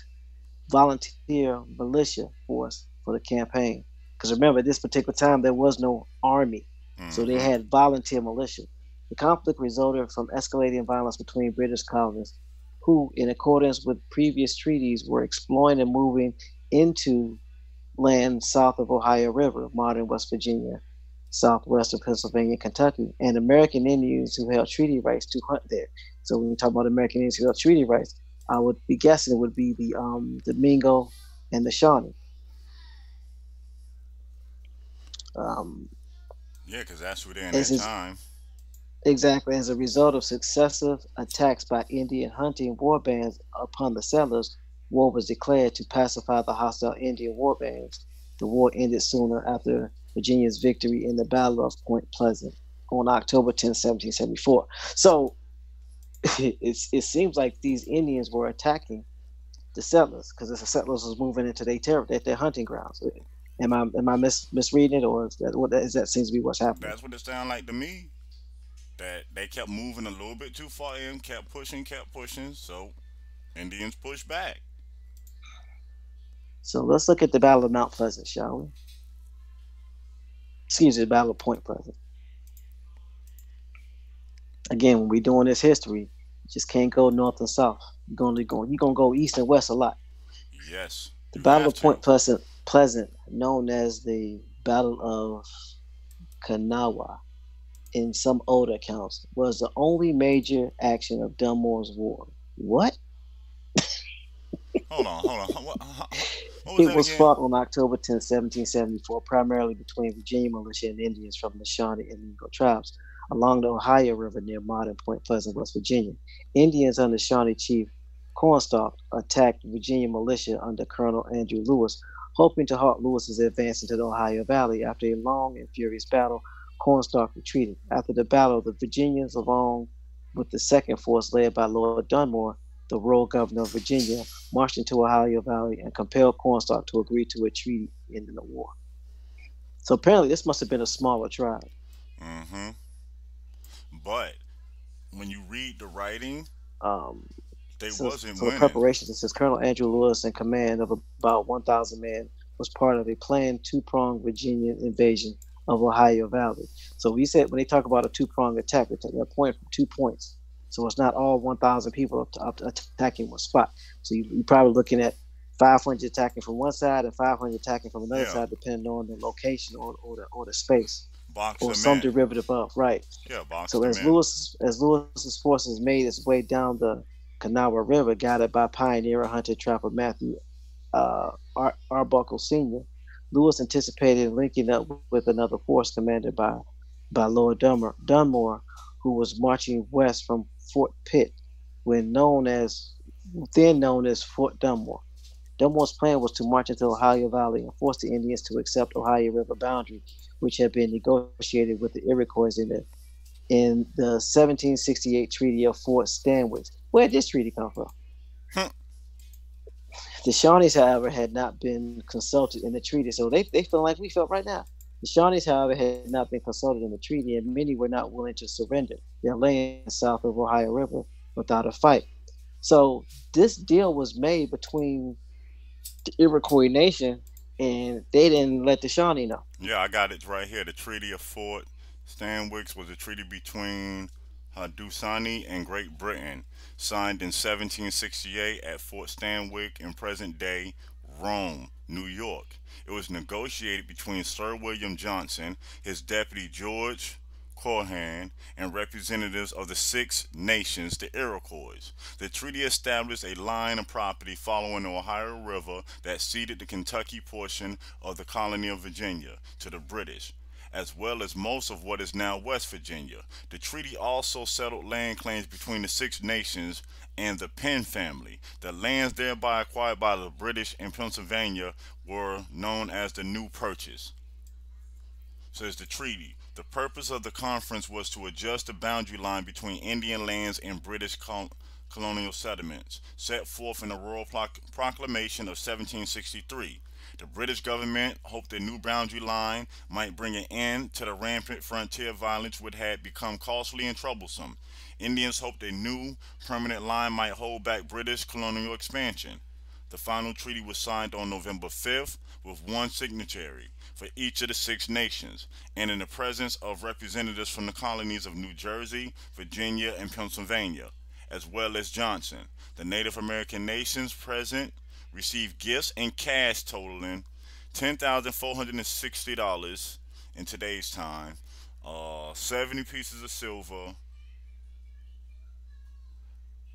volunteer militia force for the campaign. Because remember, at this particular time, there was no army, mm-hmm. so they mm-hmm. had volunteer militia. The conflict resulted from escalating violence between British colonists, who, in accordance with previous treaties, were exploring and moving into land south of Ohio River, modern West Virginia, southwest of Pennsylvania, Kentucky, and American Indians who held treaty rights to hunt there. So when you talk about American Indians who held treaty rights, I would be guessing it would be the um, the Mingo and the Shawnee. Um, yeah, because that's who they're in that time. Exactly. As a result of successive attacks by Indian hunting war bands upon the settlers, war was declared to pacify the hostile Indian war bands. The war ended sooner after Virginia's victory in the Battle of Point Pleasant on October 10, 1774. So it, it seems like these Indians were attacking the settlers because the settlers was moving into their territory, their hunting grounds. Am I am I mis, misreading it, or is that what is that seems to be what's happening? That's what it sounds like to me. That they kept moving a little bit too far in, kept pushing, kept pushing. So Indians pushed back. So let's look at the Battle of Mount Pleasant, shall we? Excuse me, the Battle of Point Pleasant. Again, when we're doing this history, you just can't go north and south. You're gonna go you're gonna go east and west a lot. Yes. The Battle of Point Pleasant Pleasant, known as the Battle of Kanawha in some older accounts, was the only major action of Dunmore's war. What? hold on, hold on. Was it was again? fought on October 10, 1774, primarily between Virginia militia and Indians from the Shawnee and Mingo tribes along the Ohio River near modern Point Pleasant, West Virginia. Indians under Shawnee Chief Cornstalk attacked Virginia militia under Colonel Andrew Lewis, hoping to halt Lewis's advance into the Ohio Valley. After a long and furious battle, Cornstalk retreated. After the battle, the Virginians, along with the second force led by Lord Dunmore, the royal governor of Virginia, marched into Ohio Valley and compelled Cornstalk to agree to a treaty ending the war. So apparently, this must have been a smaller tribe. Mm-hmm. But when you read the writing, um, they so, wasn't so winning. the preparations. It says Colonel Andrew Lewis, in command of about 1,000 men, was part of a planned two-pronged Virginia invasion of Ohio Valley. So we said when they talk about a two-pronged attack, they're point from two points. So it's not all 1,000 people attacking one spot. So you, are probably looking at 500 attacking from one side and 500 attacking from another yeah. side, depending on the location or, or the or the space. Box or some man. derivative of right. Yeah, box. So as man. Lewis as Lewis's forces made its way down the Kanawha River, guided by pioneer hunter trapper Matthew uh, Ar- Arbuckle Sr., Lewis anticipated linking up with another force commanded by by Lord Dunmore, Dunmore, who was marching west from Fort Pitt, when known as then known as Fort Dunmore. Dunmore's plan was to march into Ohio Valley and force the Indians to accept Ohio River boundary which had been negotiated with the Iroquois in the in the 1768 Treaty of Fort Stanwix. Where did this treaty come from? The Shawnees, however, had not been consulted in the treaty, so they, they feel like we felt right now. The Shawnees, however, had not been consulted in the treaty, and many were not willing to surrender their land south of Ohio River without a fight. So this deal was made between the Iroquois nation and they didn't let the Shawnee know. Yeah, I got it right here. The Treaty of Fort Stanwix was a treaty between Haudenosaunee and Great Britain, signed in 1768 at Fort Stanwix in present-day Rome, New York. It was negotiated between Sir William Johnson, his deputy George Croghan, and representatives of the Six Nations, the Iroquois. The treaty established a line of property following the Ohio River that ceded the Kentucky portion of the colony of Virginia to the British, as well as most of what is now West Virginia. The treaty also settled land claims between the Six Nations and the Penn family. The lands thereby acquired by the British in Pennsylvania were known as the New Purchase. Says the treaty. The purpose of the conference was to adjust the boundary line between Indian lands and British colonial settlements, set forth in the Royal Proclamation of 1763. The British government hoped the new boundary line might bring an end to the rampant frontier violence which had become costly and troublesome. Indians hoped a new permanent line might hold back British colonial expansion. The final treaty was signed on November 5th with one signatory for each of the six nations, and in the presence of representatives from the colonies of New Jersey, Virginia, and Pennsylvania, as well as Johnson. The Native American nations present received gifts and cash totaling $10,460 in today's time, uh, 70 pieces of silver,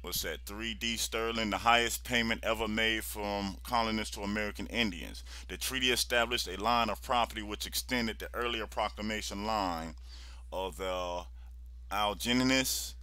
what's that? 3d sterling the highest payment ever made from colonists to american indians. The treaty established a line of property which extended the earlier proclamation line of the alleghenies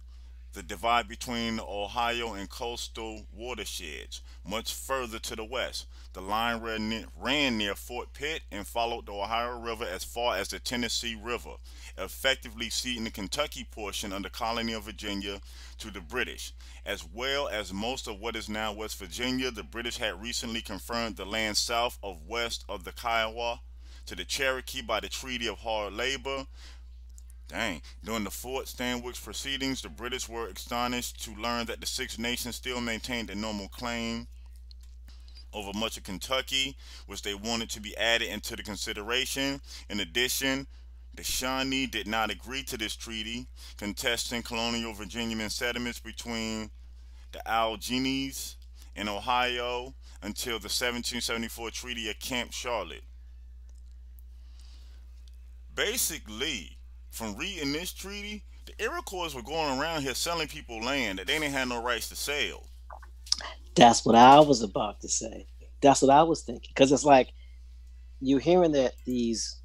the divide between the Ohio and coastal watersheds. Much further to the west, the line ran near, ran near Fort Pitt and followed the Ohio River as far as the Tennessee River, effectively ceding the Kentucky portion of the colony of Virginia to the British. As well as most of what is now West Virginia, the British had recently confirmed the land south of west of the Kiowa to the Cherokee by the Treaty of Hard Labor, Dang. During the Fort Stanwix proceedings, the British were astonished to learn that the Six Nations still maintained a normal claim over much of Kentucky, which they wanted to be added into the consideration. In addition, the Shawnee did not agree to this treaty, contesting colonial Virginian settlements between the Alleghenies and Ohio until the 1774 Treaty of Camp Charlotte. Basically, from reading this treaty, the Iroquois were going around here selling people land that they didn't have no rights to sell. That's what I was about to say. That's what I was thinking. Because it's like you're hearing that these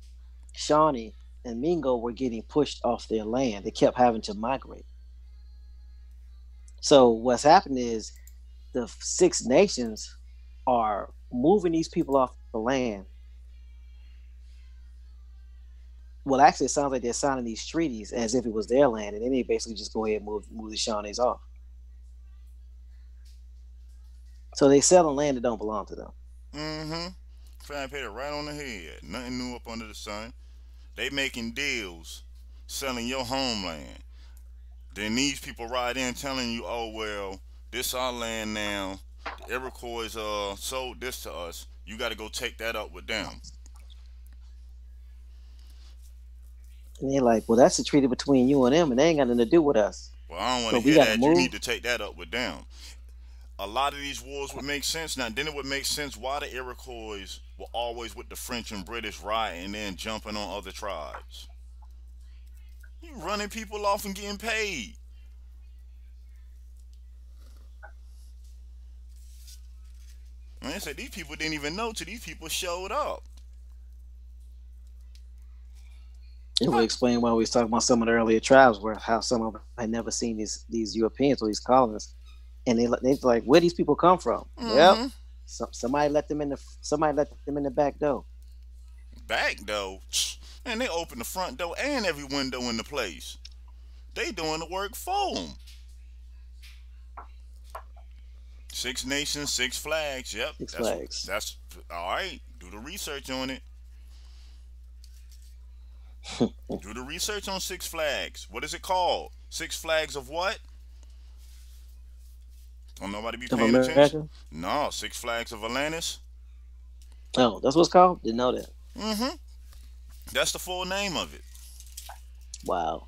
Shawnee and Mingo were getting pushed off their land. They kept having to migrate. So what's happened is the Six Nations are moving these people off the land well, actually, it sounds like they're signing these treaties as if it was their land, and then they basically just go ahead and move move the Shawnees off. So they sell the land that don't belong to them. Mm-hmm. Pay it right on the head. Nothing new up under the sun. They making deals, selling your homeland. Then these people ride in telling you, oh well, this our land now. The Iroquois uh sold this to us. You got to go take that up with them. And they're like, well, that's a treaty between you and them, and they ain't got nothing to do with us. Well, I don't want to so hear that. Move. You need to take that up with them. A lot of these wars would make sense now. Then it would make sense why the Iroquois were always with the French and British rioting and then jumping on other tribes. You running people off and getting paid. They said these people didn't even know till these people showed up. It would explain why we was talking about some of the earlier tribes, where how some of them had never seen these these Europeans or these colonists, and they they like where these people come from. Mm-hmm. Yep, so, somebody let them in the somebody let them in the back door. Back door, and they open the front door and every window in the place. They doing the work for them. Six nations, six flags. Yep, six that's, flags. That's all right. Do the research on it. Do the research on Six Flags. What is it called? Six Flags of what? Don't nobody be paying attention? No, Six Flags of Atlantis. Oh, that's what's called? Didn't know that. Mm-hmm. That's the full name of it. Wow.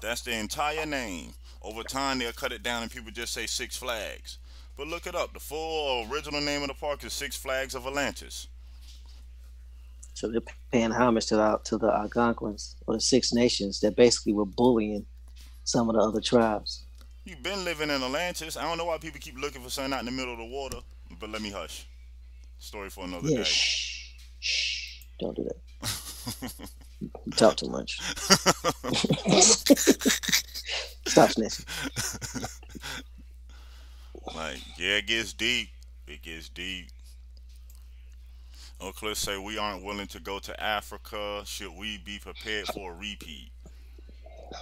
That's the entire name. Over time, they'll cut it down and people just say Six Flags. But look it up. The full original name of the park is Six Flags of Atlantis. So they're paying homage to the to the Algonquins or the Six Nations that basically were bullying some of the other tribes. You've been living in Atlantis. I don't know why people keep looking for something out in the middle of the water, but let me hush. Story for another yeah, day. Shh, shh. Don't do that. you talk too much. Stop snitching. Like, yeah, it gets deep. It gets deep. Oakland say we aren't willing to go to Africa. Should we be prepared for a repeat?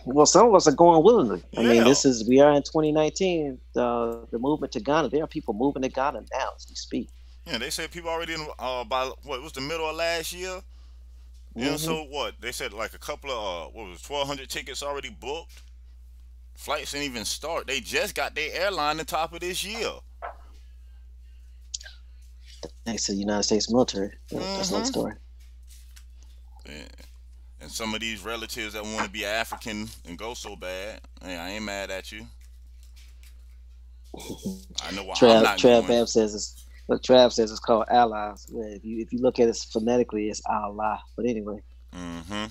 Well, some of us are going willingly. I yeah. mean, this is we are in 2019. The the movement to Ghana. There are people moving to Ghana now as we speak. Yeah, they said people already in uh, by what was the middle of last year. Mm-hmm. know, so what they said like a couple of uh, what was 1,200 tickets already booked. Flights didn't even start. They just got their airline the top of this year thanks to the United States military. Mm-hmm. That's another story. Yeah. And some of these relatives that want to be African and go so bad, hey, I ain't mad at you. I know why Trav, I'm not Trav Bab says it's look. Trav says it's called allies. If you if you look at it phonetically, it's Allah. But anyway. Mm-hmm.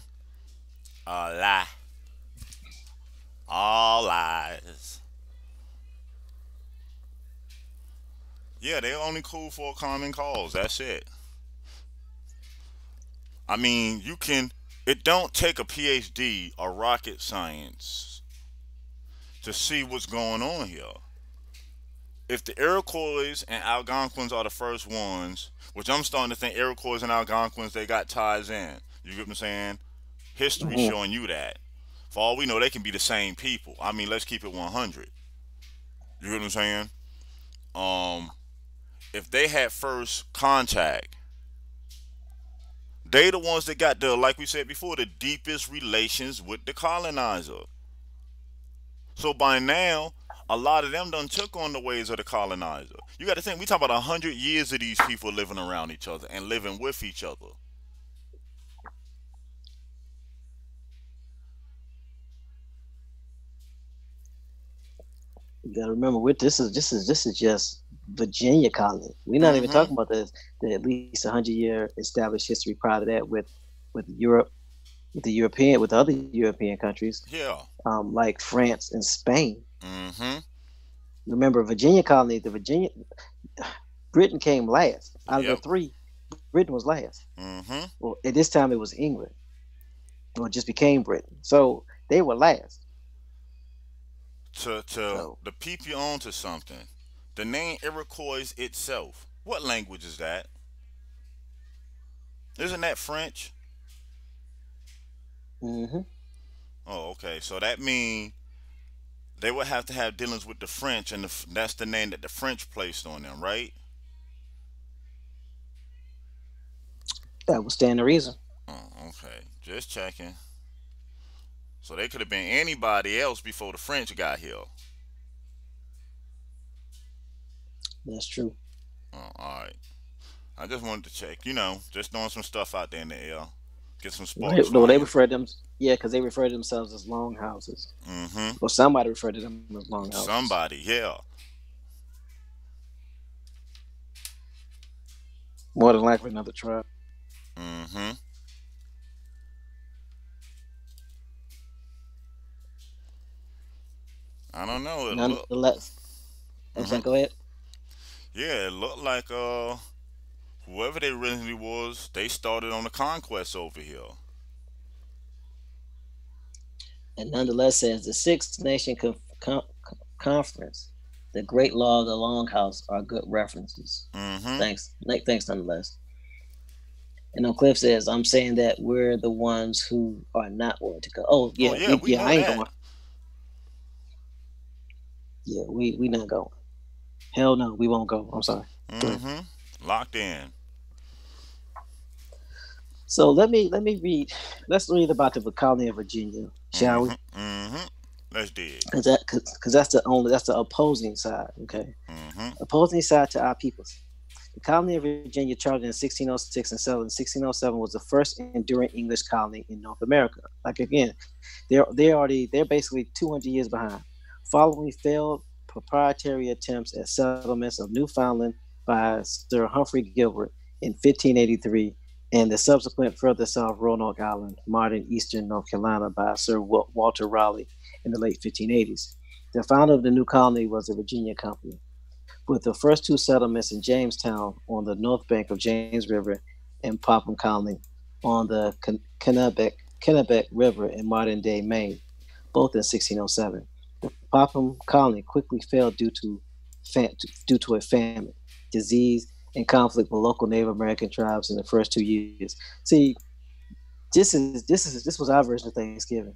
Allah. All lies. Yeah, they're only cool for a common cause. That's it. I mean, you can It don't take a PhD or rocket science to see what's going on here. If the Iroquois and Algonquins are the first ones, which I'm starting to think Iroquois and Algonquins they got ties in. You get what I'm saying? History Mhm. showing you that. For all we know, they can be the same people. I mean, let's keep it 100. You get what I'm saying? Um, if they had first contact, they the ones that got the, like we said before, the deepest relations with the colonizer. So by now, a lot of them done took on the ways of the colonizer. You got to think, we talk about a hundred years of these people living around each other and living with each other. You gotta remember, with this is this is this is just Virginia colony. We're not even Mhm. talking about the, the at least hundred year established history prior to that with with Europe, with the European, with other European countries, Yeah. um, like France and Spain. Mm-hmm. Remember, Virginia colony, the Virginia, Britain came last out of Yep. the three. Britain was last. Mm-hmm. Well, at this time it was England, or it just became Britain. So they were last. To to So- the peep you on to something. The name Iroquois itself. What language is that? Isn't that French? Mm-hmm. Oh, okay. So that mean they would have to have dealings with the French, and the, that's the name that the French placed on them, right? That would stand to reason. Oh, okay. Just checking. So they could have been anybody else before the French got here. That's true. Oh, all right. I just wanted to check. You know, just throwing some stuff out there in the air. Get some Well, they, no, they refer to them, yeah, because they refer to themselves as longhouses. Mm-hmm. Or somebody referred to them as longhouses. Somebody, yeah. More than likely another tribe. Mm-hmm. I don't know. It look, Nonetheless, I'm sorry, Mhm. go ahead. Yeah, it looked like uh, whoever they originally was, they started on the conquest over here. And nonetheless says the Six Nation Con- Con- Conference, the Great Law of the Longhouse are good references. Mm-hmm. Thanks. Thanks nonetheless. And on Cliff says, I'm saying that we're the ones who are not willing to go. Oh, yeah, oh, yeah, we, we yeah, I ain't that. going. Yeah, we we not going. Hell no, we won't go. I'm sorry. Mm-hmm. Locked in. So let me let me read. Let's read about the colony of Virginia, shall we? Mm-hmm. Let's dig. Because that that's the only that's the opposing side. Okay, Mm-hmm. opposing side to our peoples. The colony of Virginia, chartered in 1606 and settled in 1607, was the first enduring English colony in North America. Like again, they're they're already they're basically 200 years behind. Following failed proprietary attempts at settlements of Newfoundland by Sir Humphrey Gilbert in 1583, and the subsequent further south Roanoke Island, modern eastern North Carolina, by Sir Walter Raleigh in the late 1580s. The founder of the new colony was the Virginia Company with the first two settlements in Jamestown on the north bank of James River and Popham Colony on the Kennebec, Kennebec River in modern day Maine, both in 1607. The Popham Colony quickly fell due to, due to a famine, disease, and conflict with local Native American tribes in the first two years. See, this is this is this was our version of Thanksgiving.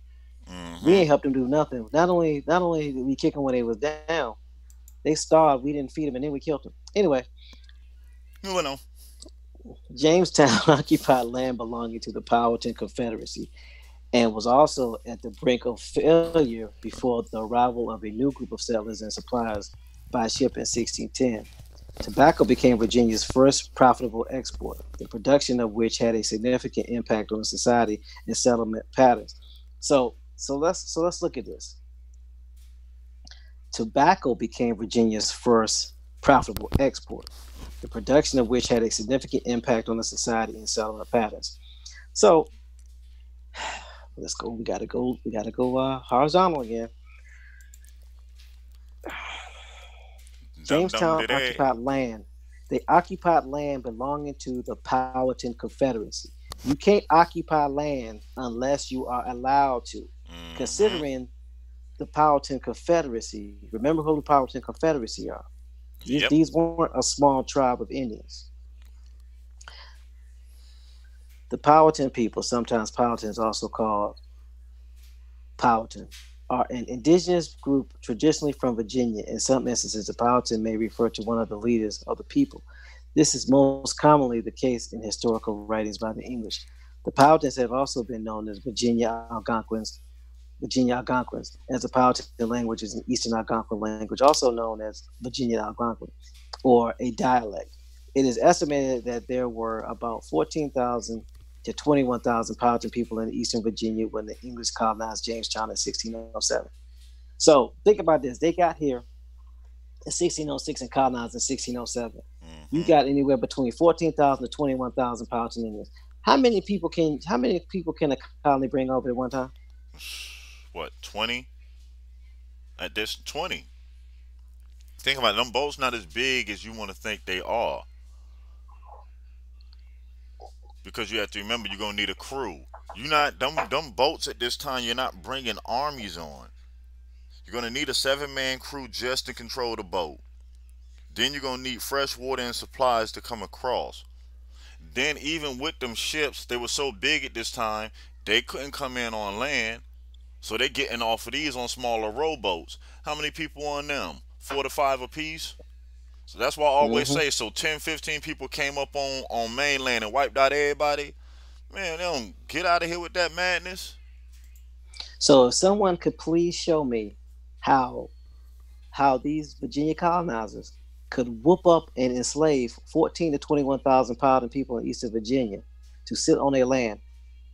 Mm-hmm. We ain't helped them do nothing. Not only not only did we kick them when they was down, they starved. We didn't feed them, and then we killed them. Anyway, You know. Jamestown occupied land belonging to the Powhatan Confederacy and was also at the brink of failure before the arrival of a new group of settlers and supplies by ship in 1610. Tobacco became Virginia's first profitable export, the production of which had a significant impact on society and settlement patterns. So, so let's so let's look at this. Tobacco became Virginia's first profitable export the production of which had a significant impact on the society and settlement patterns. So let's go. We gotta go. We gotta go uh, horizontal again. Jamestown occupied land. They occupied land belonging to the Powhatan Confederacy. You can't occupy land unless you are allowed to. Mhm. Considering the Powhatan Confederacy, remember who the Powhatan Confederacy are. Yep. these weren't a small tribe of Indians. The Powhatan people, sometimes Powhatans also called Powhatan, are an indigenous group traditionally from Virginia. In some instances, the Powhatan may refer to one of the leaders of the people. This is most commonly the case in historical writings by the English. The Powhatans have also been known as Virginia Algonquins, Virginia Algonquins, as the Powhatan language is an Eastern Algonquin language, also known as Virginia Algonquin, or a dialect. It is estimated that there were about 14,000 to 21,000 Powhatan people in eastern Virginia when the English colonized Jamestown in 1607. So think about this. They got here in 1606 and colonized in 1607. You Mhm. got anywhere between 14,000 to 21,000 Powhatan Indians. How many people can how many people can a colony bring over at one time? what 20 at this 20 think about it, them boats not as big as you want to think they are because you have to remember you're gonna need a crew You're not them them boats at this time you're not bringing armies on you're gonna need a seven man crew just to control the boat then you're gonna need fresh water and supplies to come across then even with them ships they were so big at this time they couldn't come in on land so they're getting off of these on smaller rowboats. How many people on them? Four to five apiece. So that's why I always Mhm. say so 10, 15 people came up on on mainland and wiped out everybody. Man, they don't get out of here with that madness. So if someone could please show me how how these Virginia colonizers could whoop up and enslave 14 to 21,000 Powhatan people in eastern Virginia to sit on their land,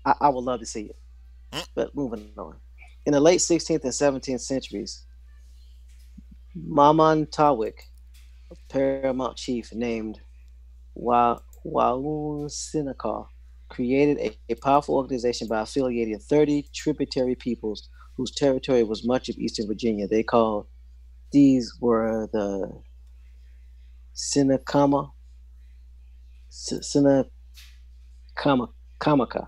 I, I would love to see it. Mm. But moving on. In the late 16th and 17th centuries, Mamanatowick, a paramount chief named Wa Waun Sinakar, created a, a powerful organization by affiliating 30 tributary peoples whose territory was much of eastern Virginia. They called these were the Sinakama, Kamaka,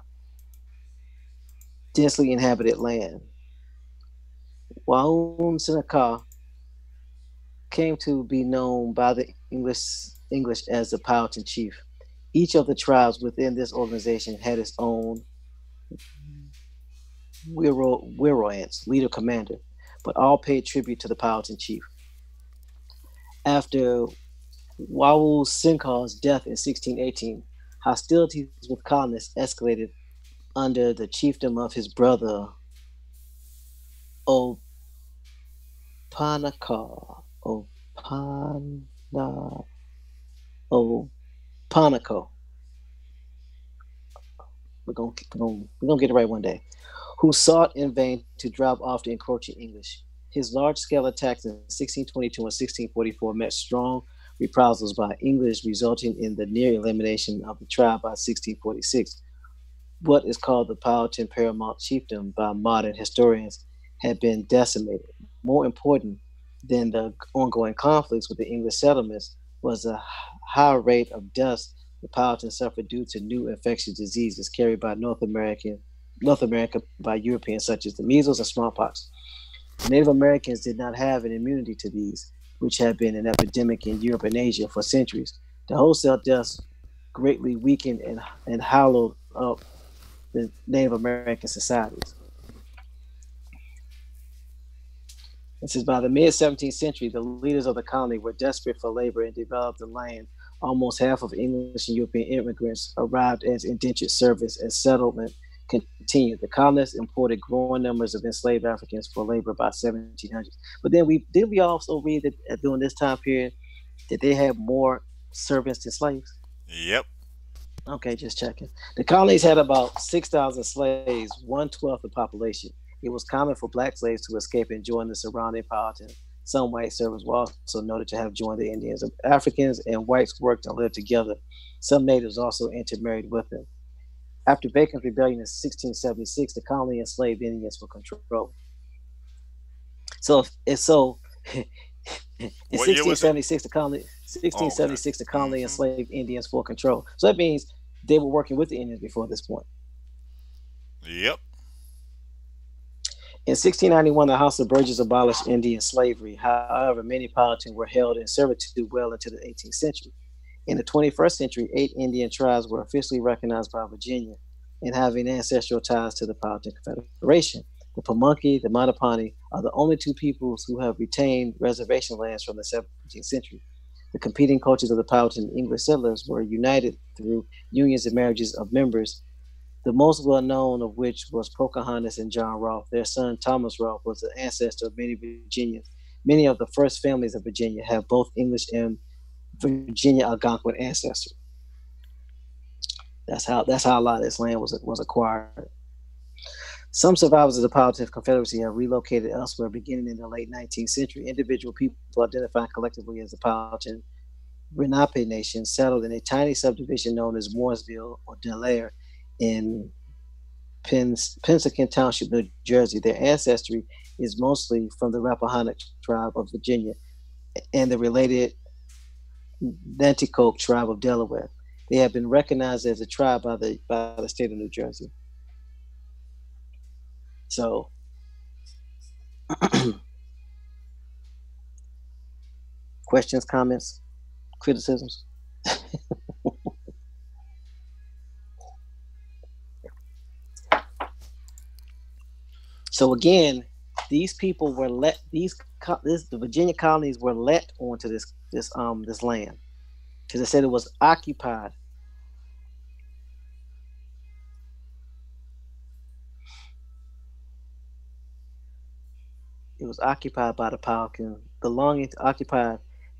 densely inhabited land. Waun Sinaka came to be known by the English English as the Powhatan chief. Each of the tribes within this organization had its own Wiro Wiroance, leader commander, but all paid tribute to the Powhatan chief. After Wawu Sinkar's death in 1618, hostilities with colonists escalated under the chiefdom of his brother Opanaka. Opana Opanaco. Oh, we're gonna, we're gonna we're gonna get it right one day. Who sought in vain to drive off the encroaching English. His large-scale attacks in 1622 and 1644 met strong reprisals by English, resulting in the near elimination of the tribe by 1646. What is called the Powhatan Paramount Chiefdom by modern historians had been decimated. More important than the ongoing conflicts with the English settlements was a high rate of deaths the Powhatan suffered due to new infectious diseases carried by North American North America by Europeans such as the measles and smallpox. Native Americans did not have an immunity to these, which had been an epidemic in Europe and Asia for centuries. The wholesale deaths greatly weakened and, and hollowed up the Native American societies. This is by the mid 17th century, the leaders of the colony were desperate for labor and developed the land. Almost half of English and European immigrants arrived as indentured servants as settlement continued. The colonists imported growing numbers of enslaved Africans for labor by 1700s. But then we did we also read that uh, during this time period that they had more servants than slaves. Yep. Okay, just checking. The colonies had about 6,000 slaves, one twelfth the population. It was common for black slaves to escape and join the surrounding Powhatan. Some white servants were also noted to have joined the Indians. Africans and whites worked and lived together. Some natives also intermarried with them. After Bacon's rebellion in 1676, the colony enslaved Indians for control. So, if so, in What year was it? 1676, the colony 1676, the colony enslaved Indians for control. So that means they were working with the Indians before this point. Yep. In 1691, the House of Burgesses abolished Indian slavery. However, many Powhatan were held in servitude well into the 18th century. In the 21st century, eight Indian tribes were officially recognized by Virginia and having ancestral ties to the Powhatan Confederation. The Pamunkey, the Mattaponi are the only two peoples who have retained reservation lands from the 17th century. The competing cultures of the Powhatan English settlers were united through unions and marriages of members, the most well known of which was Pocahontas and John Rolfe. Their son Thomas Rolfe was the ancestor of many Virginians. Many of the first families of Virginia have both English and Virginia Algonquin ancestry. That's how that's how a lot of this land was was acquired. Some survivors of the Powhatan Confederacy have relocated elsewhere beginning in the late 19th century. Individual people identified collectively as the Powhatan Lenape Nation settled in a tiny subdivision known as Mooresville or Delair in Pens- Township, New Jersey. Their ancestry is mostly from the Rappahannock tribe of Virginia and the related Nanticoke tribe of Delaware. They have been recognized as a tribe by the by the state of New Jersey. So questions, comments, criticisms? so again, these people were let these this the Virginia colonies were let onto this this um this land because they said it was occupied It was occupied by the Powhatan, belonging to occupied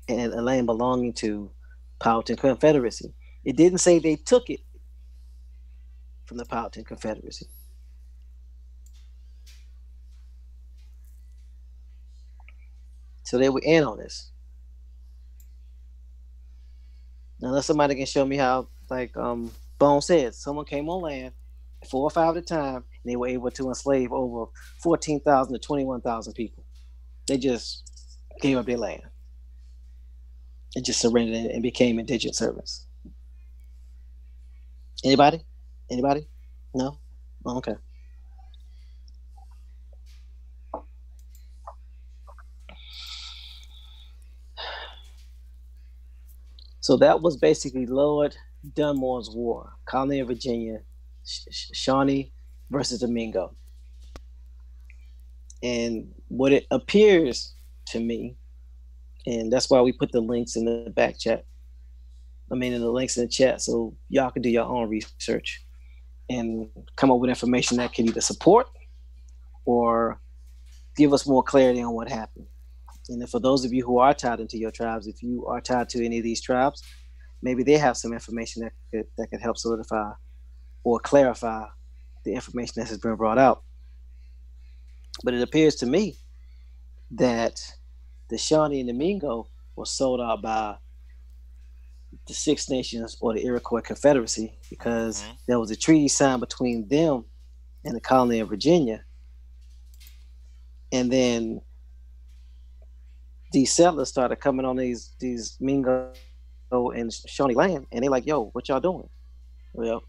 and a land belonging to Powhatan Confederacy. It didn't say they took it from the Powhatan Confederacy. So they were in on this. Now, unless somebody can show me how, like um, Bone said, someone came on land, four or five at a time, and they were able to enslave over 14,000 to 21,000 people. They just gave up their land and just surrendered and became indigent servants. Anybody? Anybody? No? Oh, okay. So that was basically Lord Dunmore's War, Colony of Virginia, Shawnee versus the Mingo. And what it appears to me, and that's why we put the links in the back chat. I mean, in the links in the chat, so y'all can do your own research and come up with information that can either support or give us more clarity on what happened. And then for those of you who are tied into your tribes, if you are tied to any of these tribes, maybe they have some information that could, that could help solidify or clarify the information that has been brought out. But it appears to me that the Shawnee and the Mingo were sold out by the Six Nations or the Iroquois Confederacy because mm-hmm. there was a treaty signed between them and the colony of Virginia. And then these settlers started coming on these these Mingo and Shawnee land, and they're like, "Yo, what y'all doing?" Well,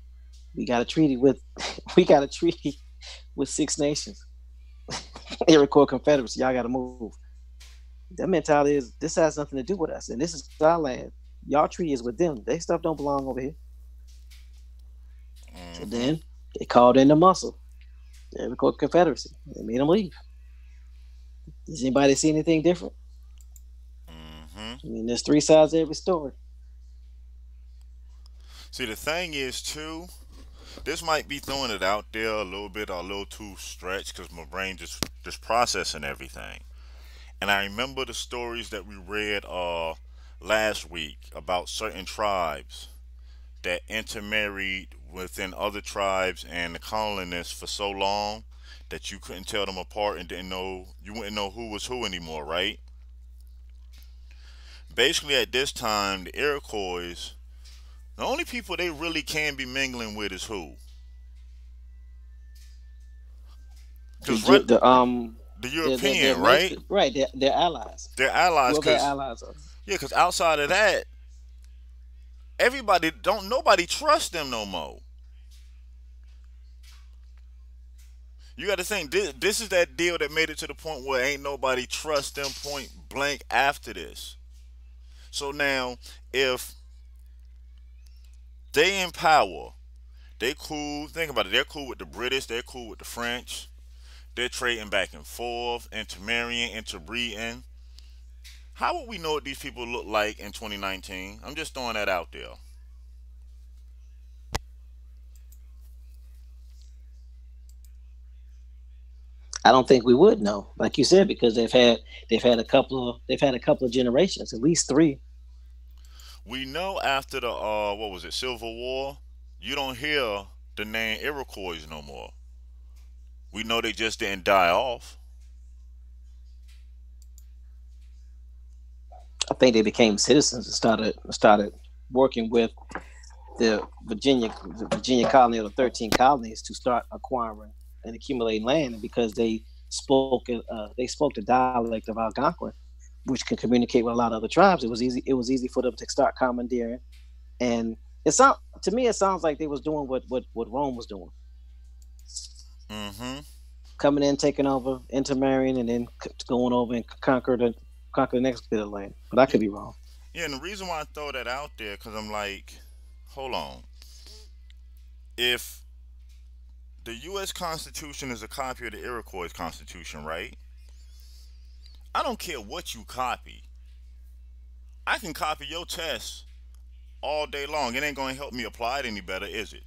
we got a treaty with we got a treaty with Six Nations. Iroquois Confederacy, y'all gotta move. That mentality is this has nothing to do with us, and this is our land. Y'all treaty is with them. They stuff don't belong over here. Mm-hmm. So then they called in the muscle, the Iroquois Confederacy. They made them leave. Does anybody see anything different? I mean, there's three sides to every story. See, the thing is, too, this might be throwing it out there a little bit, or a little too stretched, because my brain just just processing everything. And I remember the stories that we read uh last week about certain tribes that intermarried within other tribes and the colonists for so long that you couldn't tell them apart and didn't know you wouldn't know who was who anymore, right? Basically, at this time, the Iroquois, the only people they really can be mingling with is who? Because right, the um the European, they're, they're, they're, right? Right, they're, allies. They're allies. Cause, allies are. Yeah, because outside of that, Everybody don't nobody trust them no more. You got to think this, this is that deal that made it to the point where ain't nobody trust them point blank after this. So now, if they in power, they cool. Think about it. They're cool with the British. They're cool with the French. They're trading back and forth, intermarrying, interbreeding. How would we know what these people look like in 2019? I'm just throwing that out there. I don't think we would know, like you said, because they've had they've had a couple of they've had a couple of generations, at least three. We know after the uh what was it, Civil War, you don't hear the name Iroquois no more. We know they just didn't die off. I think they became citizens and started started working with the Virginia the Virginia colony or the thirteen colonies to start acquiring and accumulating land, because they spoke uh, they spoke the dialect of Algonquin, which can communicate with a lot of other tribes. It was easy. It was easy for them to start commandeering, and it sound to me it sounds like they was doing what what what Rome was doing. Mm-hmm. Coming in, taking over, intermarrying, and then going over and conquer the conquer the next bit of land. But I could be wrong. Yeah, and the reason why I throw that out there because I'm like, hold on. If the U.S. Constitution is a copy of the Iroquois Constitution, right? I don't care what you copy. I can copy your test all day long. It ain't going to help me apply it any better, is it?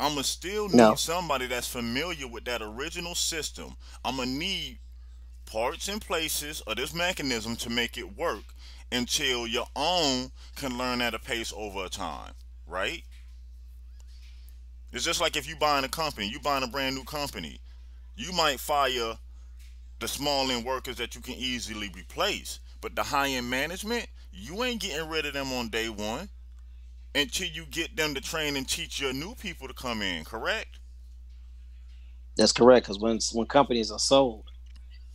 I'm going to still need no. somebody that's familiar with that original system. I'm going to need parts and places of this mechanism to make it work until your own can learn at a pace over time, right? It's just like if you buying a company, you buying a brand new company, you might fire the small end workers that you can easily replace, but the high end management, you ain't getting rid of them on day one until you get them to train and teach your new people to come in. Correct? That's correct. Because when when companies are sold,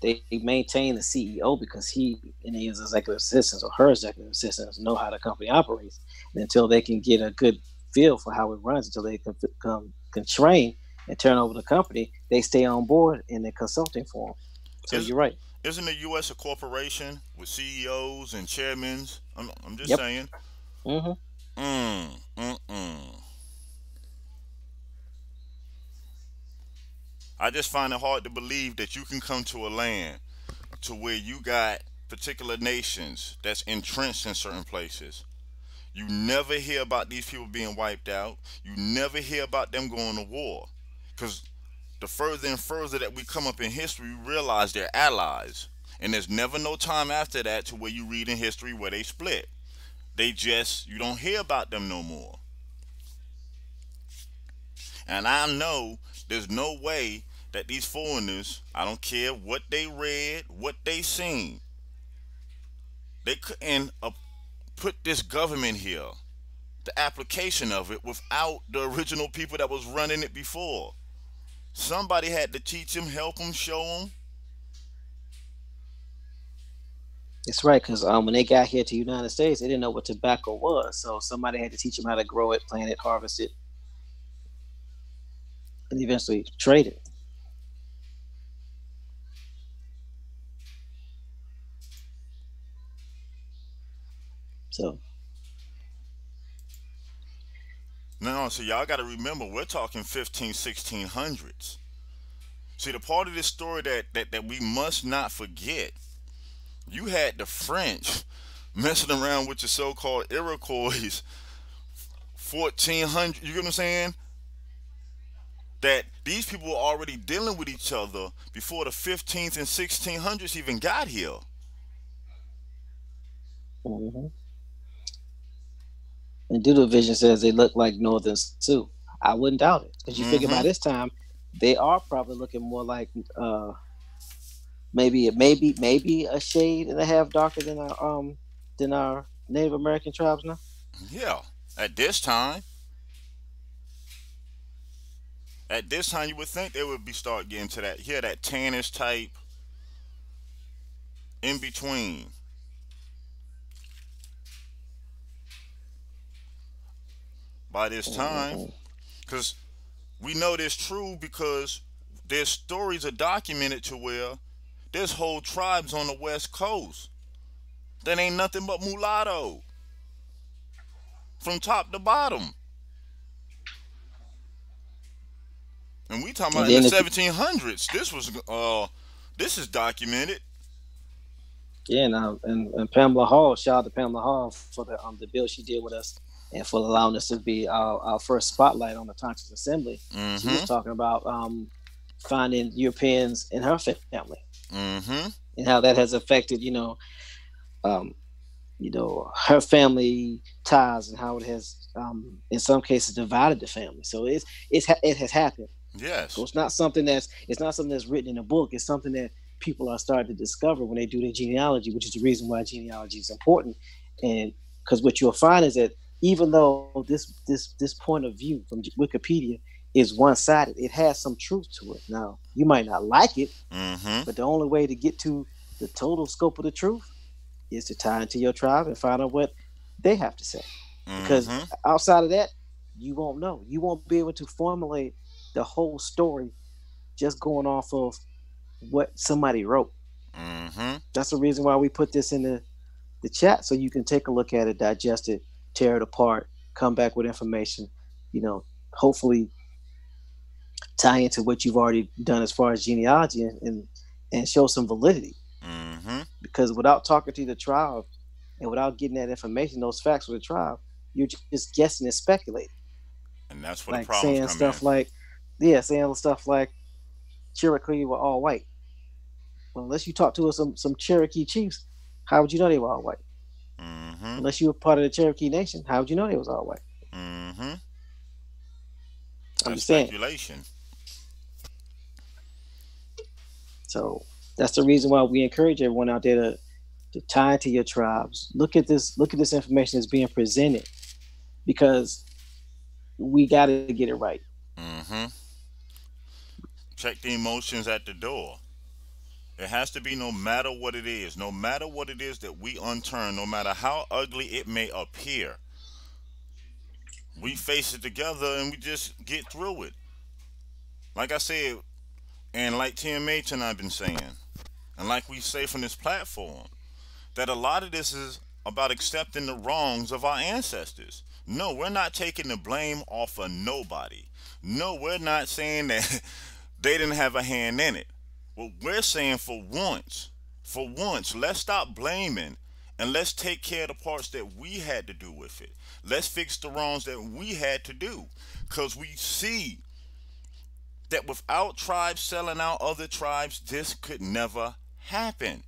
they maintain the CEO because he and his executive assistants or her executive assistants know how the company operates. And until they can get a good feel for how it runs until they can, come, can train and turn over the company, they stay on board in the consulting form. So Is, you're right. Isn't the U.S. a corporation with CEOs and chairmen? I'm, I'm just yep. saying. Mm-hmm. Mm, mm-mm. I just find it hard to believe that you can come to a land to where you got particular nations that's entrenched in certain places you never hear about these people being wiped out. You never hear about them going to war. Because the further and further that we come up in history, we realize they're allies. And there's never no time after that to where you read in history where they split. They just, you don't hear about them no more. And I know there's no way that these foreigners, I don't care what they read, what they seen, they couldn't put this government here, the application of it, without the original people that was running it before. Somebody had to teach them, help them, show them. It's right, because um, when they got here to the United States, they didn't know what tobacco was. So somebody had to teach them how to grow it, plant it, harvest it, and eventually trade it. So. No, so y'all got to remember, we're talking 15, 1600s. See, the part of this story that, that, that we must not forget, you had the French messing around with your so-called Iroquois 1400, you get what I'm saying? That these people were already dealing with each other before the 15th and 1600s even got here. Mm-hmm. And Doodle Vision says they look like Northerns too. I wouldn't doubt it because you mm-hmm. figure by mm-hmm. this time they are probably looking more like uh, maybe maybe maybe a shade and a half darker than our um than our Native American tribes now. Yeah, at this time. At this time, you would think they would be start getting to that here, that tannish type in between. By this time. Because we know this true because their stories are documented to where there's whole tribes on the west coast that ain't nothing but mulatto from top to bottom. And we talking about in the 1700s. This was uh, this is documented. Yeah, and, uh, and and Pamela Hall, shout out to Pamela Hall for the um the bill she did with us and for allowing us to be our, our first spotlight on the Conscious Assembly. She Mm-hmm. was talking about um finding Europeans in her family Mm-hmm. and how that has affected, you know, um, you know, her family ties and how it has um in some cases divided the family. So it's it's it has happened. Yes. So it's not something that's it's not something that's written in a book. It's something that people are starting to discover when they do their genealogy, which is the reason why genealogy is important. And because what you'll find is that even though this this this point of view from Wikipedia is one sided, it has some truth to it. Now you might not like it, Mm-hmm. but the only way to get to the total scope of the truth is to tie into your tribe and find out what they have to say because mm-hmm. outside of that, you won't know. You won't be able to formulate the whole story just going off of what somebody wrote. Mm-hmm. That's the reason why we put this in the the chat so you can take a look at it, digest it, tear it apart, come back with information. You know, hopefully tie into what you've already done as far as genealogy and and, and show some validity. Mm-hmm. Because without talking to the tribe and without getting that information, those facts with the tribe, you're just guessing and speculating. And that's what like the saying stuff in. like, yeah, saying stuff like Cherokee were all white. Well, unless you talk to some some Cherokee chiefs, how would you know they were all white? Mm-hmm. Unless you were part of the Cherokee Nation, how would you know they was all white? Mm-hmm. I'm That's just saying. So that's the reason why we encourage everyone out there to to tie into your tribes. Look at this. Look at this information that's being presented, because we got to get it right. Mm-hmm. Check the emotions at the door. It has to be no matter what it is, no matter what it is that we unturn, no matter how ugly it may appear. We face it together and we just get through it. Like I said, and like TMH and I've been saying, and like we say from this platform, that a lot of this is about accepting the wrongs of our ancestors. No, we're not taking the blame off of nobody. No, we're not saying that they didn't have a hand in it. What we're saying for once, for once, let's stop blaming and let's take care of the parts that we had to do with it. Let's fix the wrongs that we had to do. Because we see that without tribes selling out other tribes, this could never happen.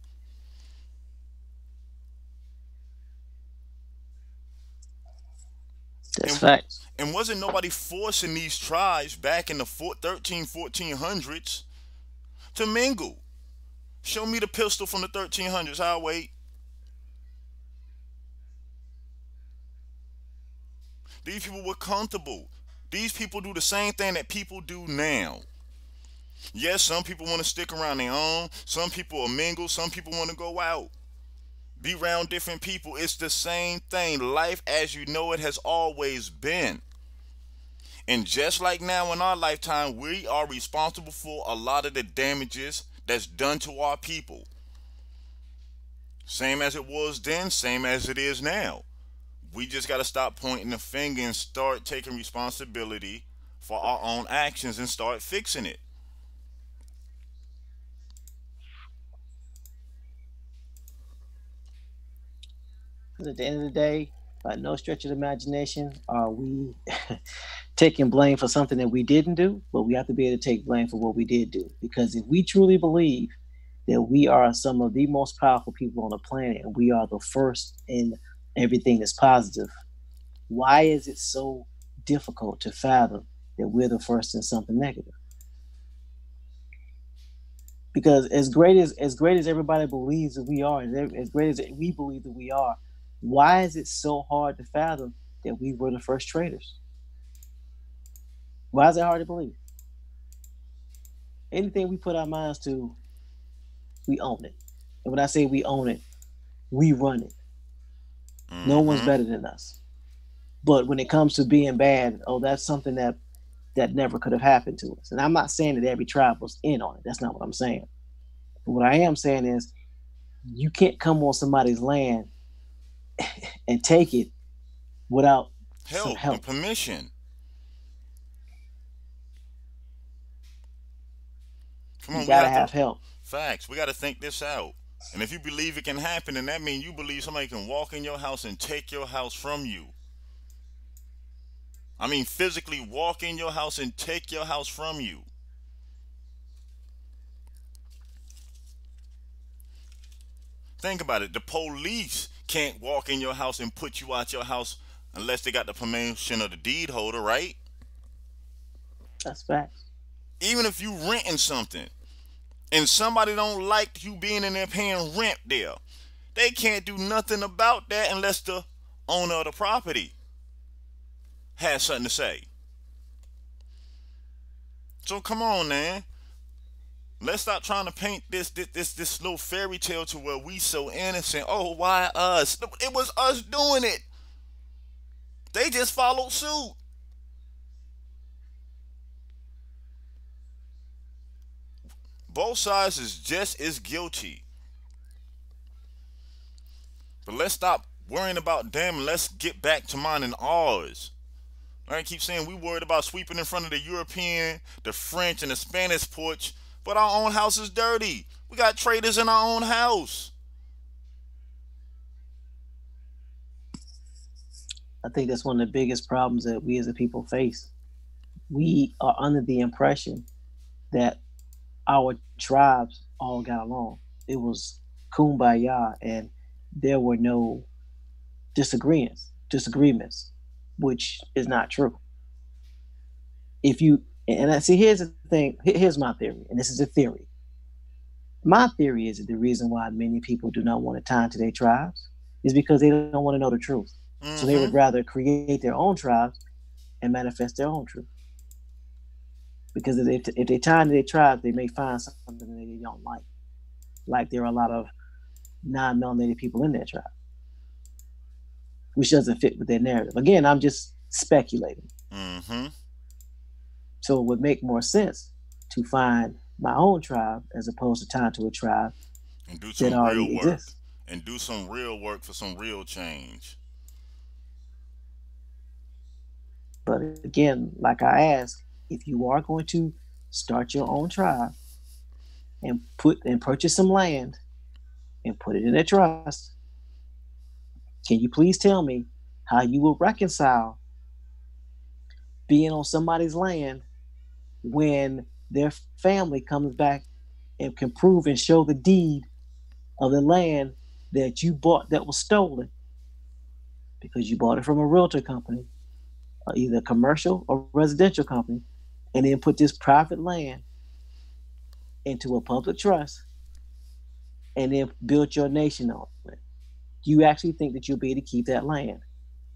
That's And- facts. And wasn't nobody forcing these tribes back in the four, 13, 1400s to mingle? Show me the pistol from the 1300s. I'll wait. These people were comfortable. These people do the same thing that people do now. Yes, some people want to stick around their own. Some people are mingle. Some people want to go out. Be around different people. It's the same thing. Life as you know it has always been. And just like now in our lifetime, we are responsible for a lot of the damages that's done to our people. Same as it was then, same as it is now. We just got to stop pointing the finger and start taking responsibility for our own actions and start fixing it. Because at the end of the day, by no stretch of imagination are we taking blame for something that we didn't do, but we have to be able to take blame for what we did do. Because if we truly believe that we are some of the most powerful people on the planet and we are the first in everything that's positive, why is it so difficult to fathom that we're the first in something negative? Because as great as as great as everybody believes that we are, as great as we believe that we are, why is it so hard to fathom that we were the first traders? Why is it hard to believe? Anything we put our minds to, we own it. And when I say we own it, we run it. No mm-hmm. one's better than us. But when it comes to being bad, oh, that's something that that never could have happened to us. And I'm not saying that every tribe was in on it. That's not what I'm saying. But what I am saying is you can't come on somebody's land and take it without help, help. permission. Come on, you we gotta have help. Facts. We got to think this out. And if you believe it can happen, then that means you believe somebody can walk in your house and take your house from you. I mean, physically walk in your house and take your house from you. Think about it. The police can't walk in your house and put you out your house unless they got the permission of the deed holder, right? That's facts. Even if you renting something and somebody don't like you being in there paying rent there they can't do nothing about that unless the owner of the property has something to say. So come on man. Let's stop trying to paint this this this, this little fairy tale to where we so innocent. Oh why us? It was us doing it. They just followed suit both sides is just as guilty. But let's stop worrying about them and let's get back to mine and ours. I keep saying we worried about sweeping in front of the European, the French, and the Spanish porch, but our own house is dirty. We got traitors in our own house. I think that's one of the biggest problems that we as a people face. We are under the impression that our tribes all got along. It was kumbaya and there were no disagreements, disagreements, which is not true. If you and I see here's the thing, here's my theory, and this is a theory. My theory is that the reason why many people do not want to tie into their tribes is because they don't want to know the truth. So they would mm-hmm. rather create their own tribes and manifest their own truth. Because if they, if they tie into their tribes, they may find something that they don't like. Like there are a lot of non-melanated people in their tribe, which doesn't fit with their narrative. Again, I'm just speculating. Mhm. So it would make more sense to find my own tribe as opposed to tying to a tribe And do that some real work. exists. And do some real work for some real change. But again, like I asked, if you are going to start your own tribe and put and purchase some land and put it in a trust, can you please tell me how you will reconcile being on somebody's land when their family comes back and can prove and show the deed of the land that you bought that was stolen? Because you bought it from a realtor company uh, either commercial or residential company, and then put this private land into a public trust, and then build your nation on it. You actually think that you'll be able to keep that land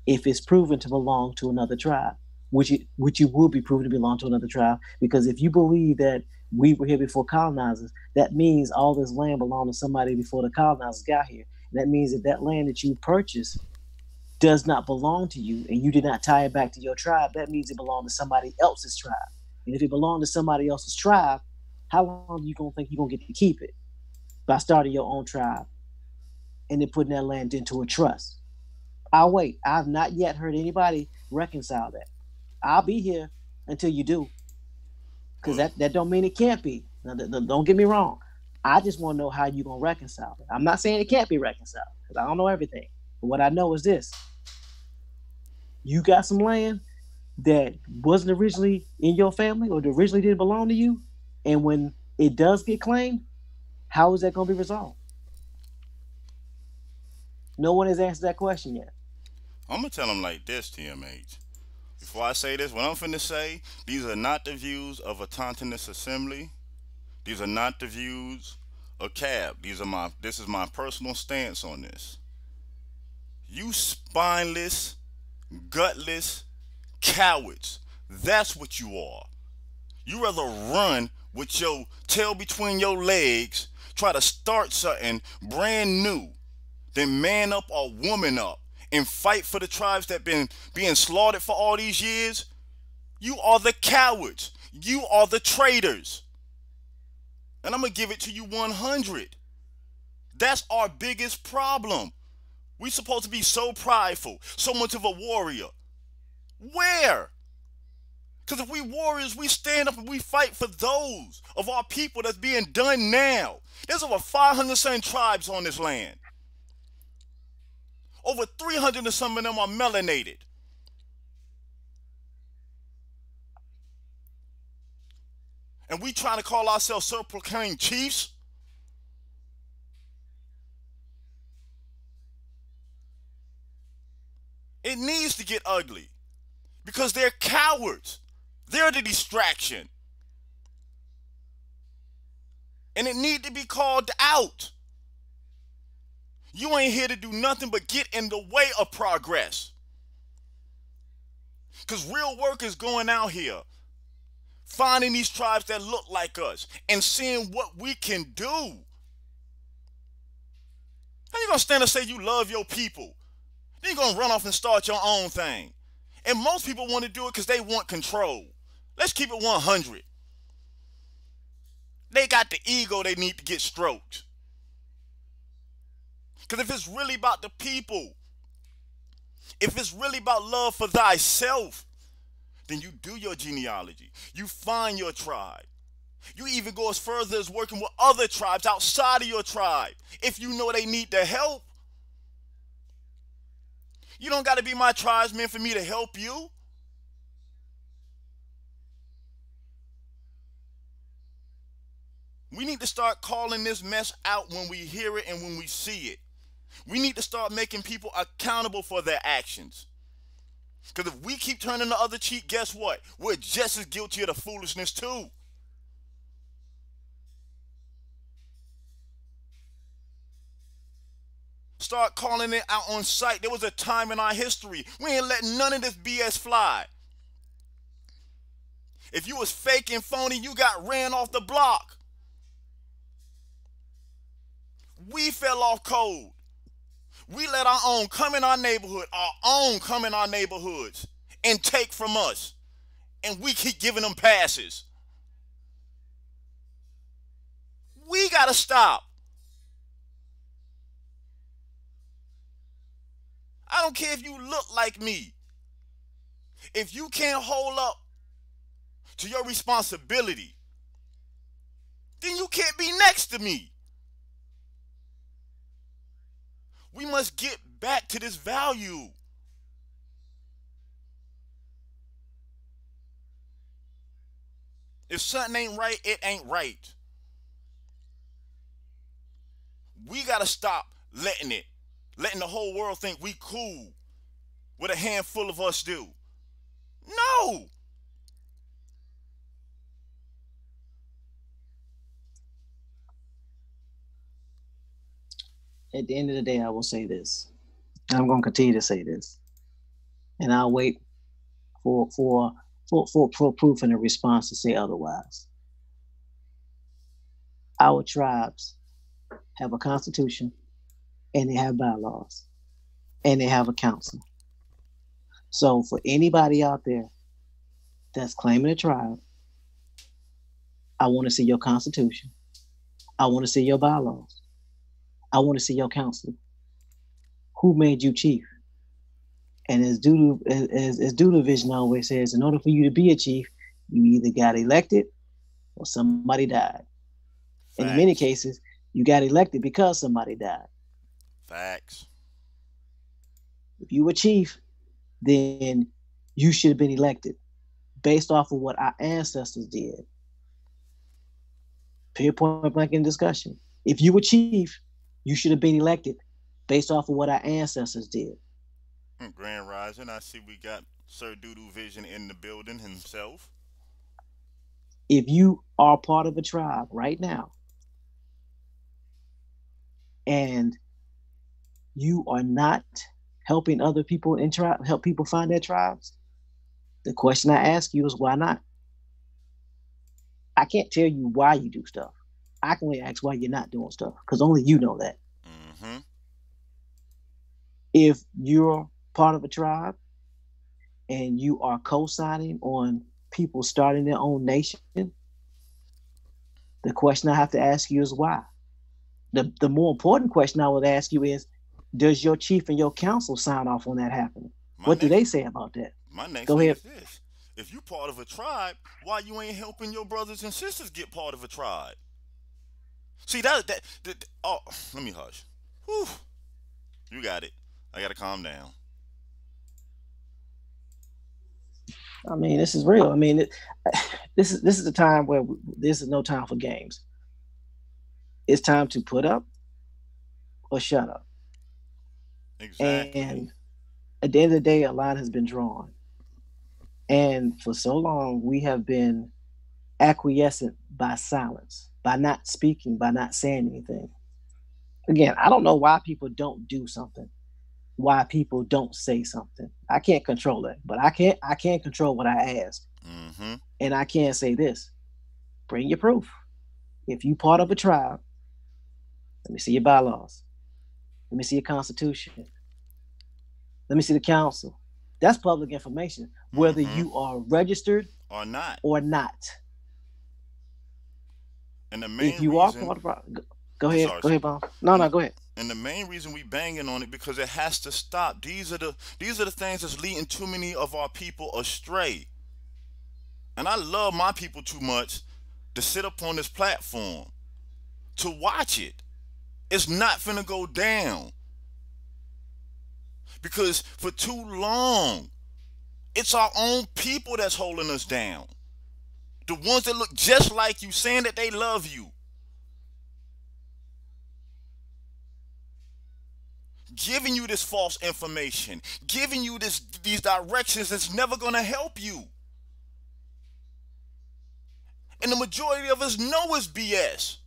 if it's proven to belong to another tribe, which it, which you will be proven to belong to another tribe, because if you believe that we were here before colonizers, that means all this land belonged to somebody before the colonizers got here. And that means that that land that you purchased does not belong to you and you did not tie it back to your tribe, that means it belonged to somebody else's tribe. And if it belonged to somebody else's tribe, how long are you gonna think you're gonna get to keep it? By starting your own tribe and then putting that land into a trust. I'll wait. I've not yet heard anybody reconcile that. I'll be here until you do. Because that, that don't mean it can't be. Now, don't get me wrong. I just want to know how you're gonna reconcile it. I'm not saying it can't be reconciled because I don't know everything. But what I know is this: you got some land that wasn't originally in your family or originally didn't belong to you, and when it does get claimed, how is that going to be resolved? No one has answered that question yet. I'm gonna tell them like this, TMH. Before I say this, what I'm finna say, these are not the views of a Tontonist assembly. These are not the views of CAB. These are my this is my personal stance on this. You spineless, gutless cowards. That's what you are. You rather run with your tail between your legs, try to start something brand new, than man up or woman up and fight for the tribes that been being slaughtered for all these years, you are the cowards. You are the traitors. And I'm going to give it to you 100. That's our biggest problem. We supposed to be so prideful, so much of a warrior. Where? Because if we warriors, we stand up and we fight for those of our people that's being done now. There's over 500 some tribes on this land. Over 300 of some of them are melanated. And we trying to call ourselves self-proclaimed chiefs? It needs to get ugly because they're cowards. They're the distraction. And it need to be called out. You ain't here to do nothing but get in the way of progress. Because real work is going out here, finding these tribes that look like us and seeing what we can do. How you gonna stand and say you love your people? Then you're gonna run off and start your own thing. And most people want to do it because they want control. Let's keep it 100. They got the ego they need to get stroked. Because if it's really about the people, if it's really about love for thyself, then you do your genealogy. You find your tribe. You even go as further as working with other tribes outside of your tribe if you know they need the help. You don't got to be my tribesman for me to help you. We need to start calling this mess out when we hear it and when we see it. We need to start making people accountable for their actions. Because if we keep turning the other cheek, guess what? We're just as guilty of the foolishness too. Start calling it out on sight. There was a time in our history we ain't letting none of this BS fly. If you was fake and phony, you got ran off the block. We fell off cold. We let our own come in our neighborhood, our own come in our neighborhoods and take from us. And we keep giving them passes. We got to stop. I don't care if you look like me. If you can't hold up to your responsibility, then you can't be next to me. We must get back to this value. If something ain't right, it ain't right. We got to stop letting it, letting the whole world think we cool what a handful of us do. No. at the end of the day, I will say this. I'm going to continue to say this. And I'll wait for for for for, for proof and a response to say otherwise. Our tribes have a constitution and they have bylaws and they have a council. So for anybody out there that's claiming a tribe, I want to see your constitution. I want to see your bylaws. I want to see your council. Who made you chief? And as Doodle as, as Doodle Vision always says, in order for you to be a chief, you either got elected or somebody died. Facts. And in many cases, you got elected because somebody died. Facts. If you were chief, then you should have been elected based off of what our ancestors did. Peer point blank in discussion. If you were chief, you should have been elected based off of what our ancestors did. Hmm, Grand Rising, I see we got Sir Doodoo Vision in the building himself. If you are part of a tribe right now and you are not helping other people in tribe help people find their tribes, the question I ask you is why not? I can't tell you why you do stuff. I can only ask why you're not doing stuff because only you know that. Mm-hmm. if you're part of a tribe and you are co-signing on people starting their own nation, the question I have to ask you is why. The the more important question I would ask you is, does your chief and your council sign off on that happening? My what do they say about that? My next Go ahead. is this. If you're part of a tribe, why you ain't helping your brothers and sisters get part of a tribe? See that that, that oh let me hush. Whew. You got it. I gotta calm down. I mean, this is real. I mean, it, this is this is the time where this is no time for games. It's time to put up or shut up. Exactly. And at the end of the day, a line has been drawn. And for so long, we have been acquiescent by silence, by not speaking, by not saying anything. Again, I don't know why people don't do something, why people don't say something. I can't control it, but I can't I can't control what I ask. mm-hmm. And I can say this bring your proof. If you part of a tribe, let me see your bylaws. Let me see your constitution. Let me see the council. That's public information, whether Mhm. you are registered Or not. or not. And the main If you reason, are part of go ahead, sorry, go ahead, Bob. No, no, go ahead. and the main reason we banging on it because it has to stop. These are the these are the things that's leading too many of our people astray. And I love my people too much to sit up on this platform to watch it. It's not finna go down. Because for too long, it's our own people that's holding us down. The ones that look just like you, saying that they love you. giving you this false information, giving you this these directions that's never to help you. And the majority of us know it's BS.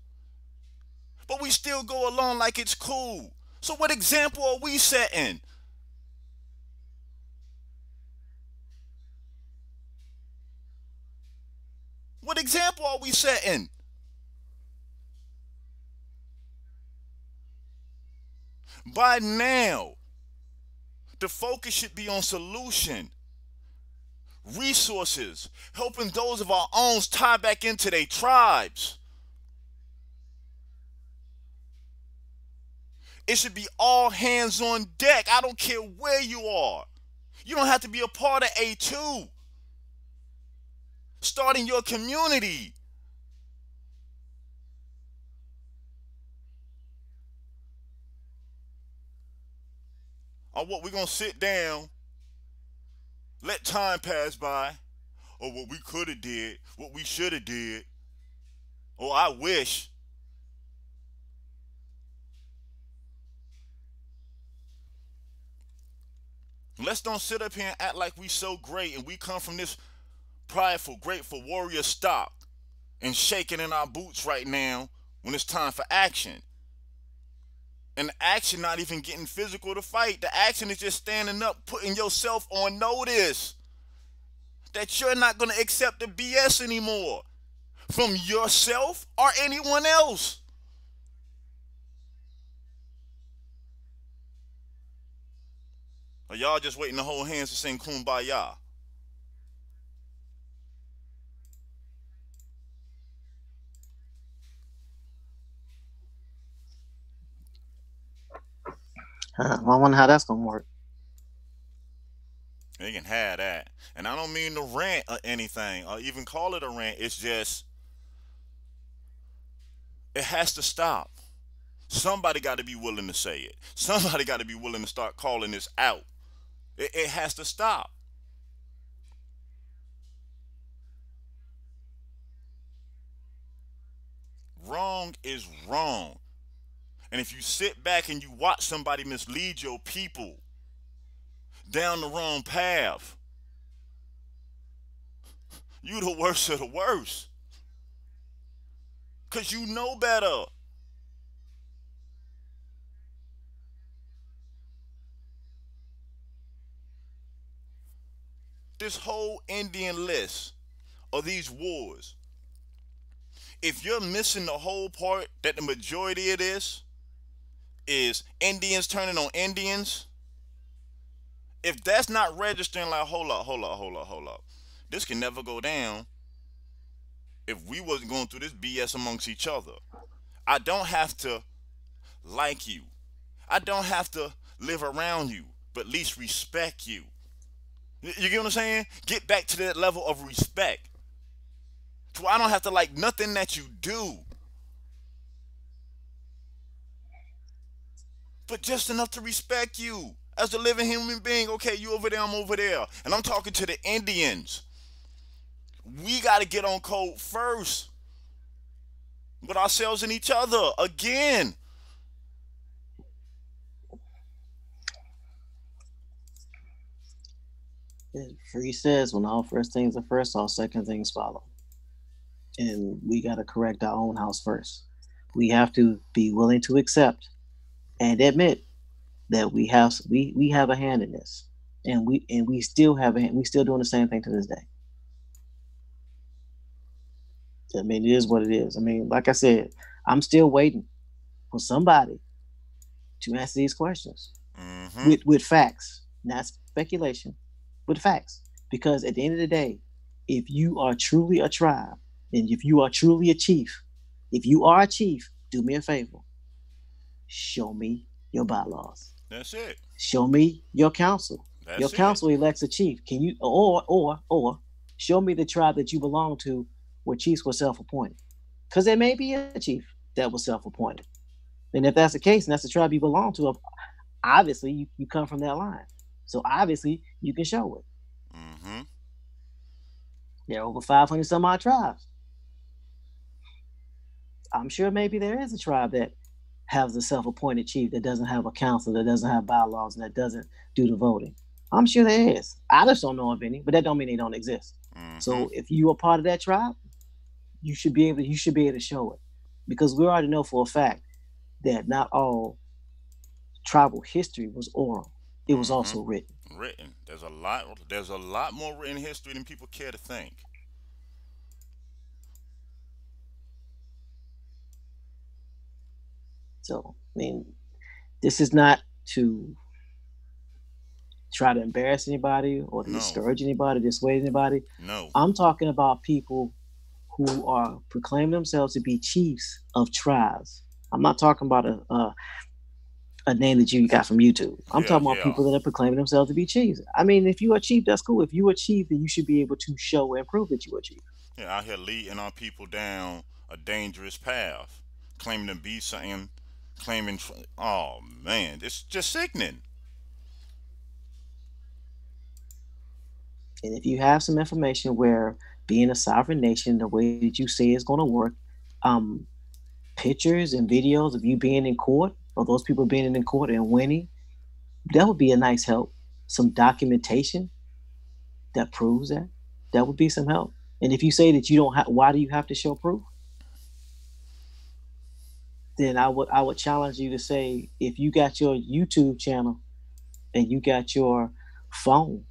But we still go along like it's cool. So what example are we setting? What example are we setting? By now, the focus should be on solution, resources, helping those of our own tie back into their tribes. It should be all hands on deck. I don't care where you are. You don't have to be a part of A2. Starting your community. or what we're gonna sit down, let time pass by, or what we could have did, what we should have did, or I wish. Let's don't sit up here and act like we so great and we come from this prideful, grateful warrior stock and shaking in our boots right now when it's time for action. And action not even getting physical to fight. The action is just standing up, putting yourself on notice that you're not going to accept the BS anymore from yourself or anyone else. Or y'all just waiting to hold hands to sing kumbaya? I wonder how that's gonna work. They can have that. And I don't mean to rant or anything, or even call it a rant. It's just, it has to stop. Somebody got to be willing to say it. Somebody got to be willing to start calling this out. It, it has to stop. Wrong is wrong. And if you sit back and you watch somebody mislead your people down the wrong path, you the worst of the worst. Cause you know better. This whole Indian list of these wars, if you're missing the whole part that the majority of this is Indians turning on Indians, if that's not registering, like, hold up, hold up, hold up, hold up. This can never go down if we wasn't going through this BS amongst each other. I don't have to like you. I don't have to live around you, but at least respect you. You get what I'm saying? Get back to that level of respect. So I don't have to like nothing that you do. But just enough to respect you as a living human being. Okay, you over there, I'm over there. And I'm talking to the Indians. We got to get on code first with ourselves and each other again. Free says, when all first things are first, all second things follow. And we got to correct our own house first. We have to be willing to accept and admit that we have we we have a hand in this, and we and we still have a hand, we still doing the same thing to this day. I mean, it is what it is. I mean, like I said, I'm still waiting for somebody to answer these questions mm-hmm. with with facts, not speculation, with facts. Because at the end of the day, if you are truly a tribe and if you are truly a chief, if you are a chief, do me a favor. Show me your bylaws. That's it. Show me your council. That's your council it. elects a chief. Can you or or or show me the tribe that you belong to where chiefs were self-appointed? Because there may be a chief that was self-appointed. And if that's the case, and that's the tribe you belong to, obviously you, you come from that line. So obviously you can show it. Mm-hmm. There are over 500 some odd tribes. I'm sure maybe there is a tribe that has a self-appointed chief that doesn't have a council, that doesn't have bylaws, and that doesn't do the voting. I'm sure there is. I just don't know of any, but that don't mean they don't exist. Mm-hmm. So if you are part of that tribe, you should be able to, you should be able to show it. Because we already know for a fact that not all tribal history was oral it was mm-hmm. also written. Written. There's a lot. There's a lot more written history than people care to think. So, I mean, this is not to try to embarrass anybody or to no. discourage anybody, dissuade anybody. No. I'm talking about people who are proclaiming themselves to be chiefs of tribes. I'm not talking about a, a a name that you got from YouTube. I'm yeah, talking about yeah. people that are proclaiming themselves to be chiefs. I mean, if you achieve, that's cool. If you achieve, then you should be able to show and prove that you achieve. Yeah, out here leading our people down a dangerous path, claiming to be something, claiming. Oh man, it's just sickening. And if you have some information where being a sovereign nation, the way that you say is going to work, um, pictures and videos of you being in court or those people being in court and winning, that would be a nice help. Some documentation that proves that. That would be some help. And if you say that you don't have, why do you have to show proof? Then I would I would challenge you to say if you got your YouTube channel and you got your phone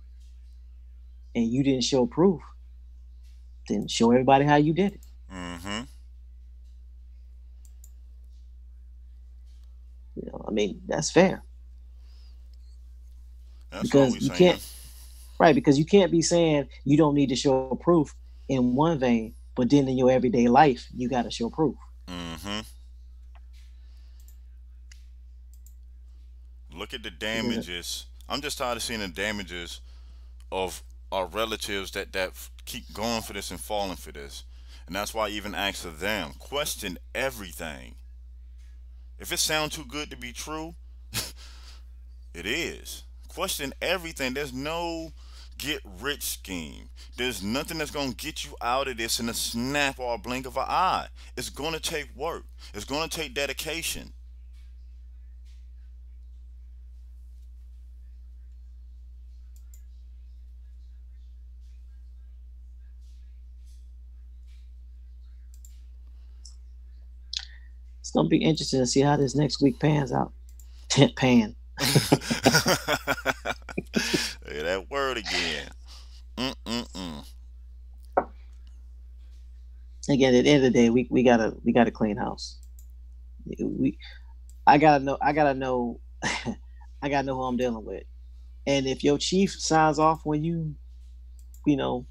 and you didn't show proof, then show everybody how you did it. Mm-hmm. You know, I mean, that's fair. That's because you saying. can't, right? Because you can't be saying you don't need to show proof in one vein, but then in your everyday life, you got to show proof. Mm-hmm. Look at the damages. I'm just tired of seeing the damages of our relatives that that keep going for this and falling for this, and that's why I even ask of them question everything. If it sounds too good to be true, it is. Question everything. There's no get rich scheme. There's nothing that's going to get you out of this in a snap or a blink of an eye. It's going to take work. It's going to take dedication. Gonna be interesting to see how this next week pans out. Tent Pan. that word again. Mm-mm-mm. Again, at the end of the day, we, we gotta we gotta clean house. We, I gotta know. I gotta know. I gotta know who I'm dealing with, And if your chief signs off when you, you know,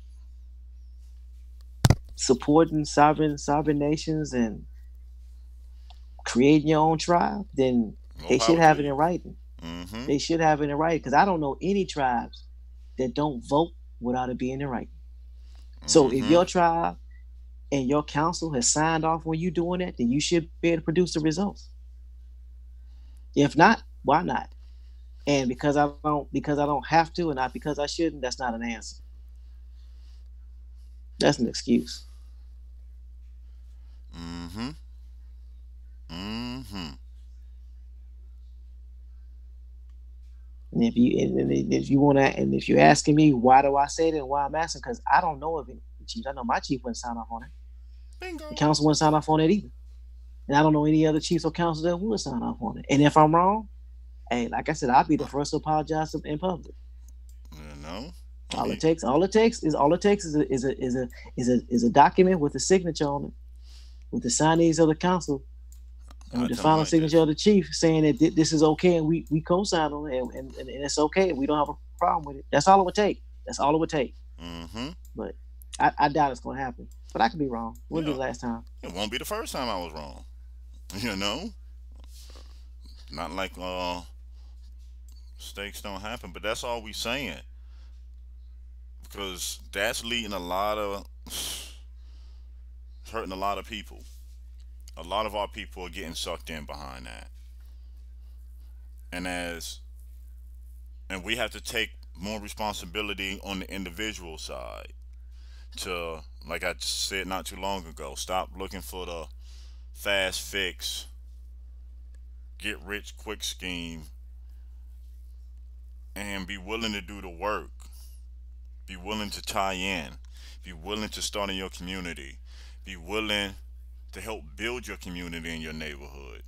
supporting sovereign sovereign nations and creating your own tribe, then they should have it in writing. Mhm. They should have it in writing because I don't know any tribes that don't vote without it being in writing. So if Mhm. your tribe and your council has signed off when you doing that, then you should be able to produce the results. If not, why not? And because I don't because I don't have to and not because I shouldn't, that's not an answer. That's an excuse. Mm-hmm. Mm-hmm. And if you and if you want to, and if you're asking me why do I say that, and why I'm asking, because I don't know of any chiefs. I know my chief wouldn't sign off on it. Bingo. The council wouldn't sign off on it either. And I don't know any other chiefs or council that would sign off on it. And if I'm wrong, hey, like I said, I'll be the first to apologize in public. You know. I All mean, it takes, all it takes is all it takes is a is a is a is a is a document with a signature on it, with the signees of the council, and with the final like signature this. of the chief saying that thi- this is okay and we we co-sign on it and, and, and it's okay and we don't have a problem with it. That's all it would take. That's all it would take. Mm-hmm. I, I doubt it's gonna happen, but I could be wrong. Wouldn't be the last time. It won't be the first time I was wrong. You know? Not like uh mistakes don't happen, but that's all we saying. Because that's leading a lot of hurting a lot of people. A lot of our people are getting sucked in behind that. And as and we have to take more responsibility on the individual side to like I said not too long ago, stop looking for the fast fix, get rich quick scheme, and be willing to do the work. Be willing to tie in. Be willing to start in your community. Be willing to help build your community in your neighborhood.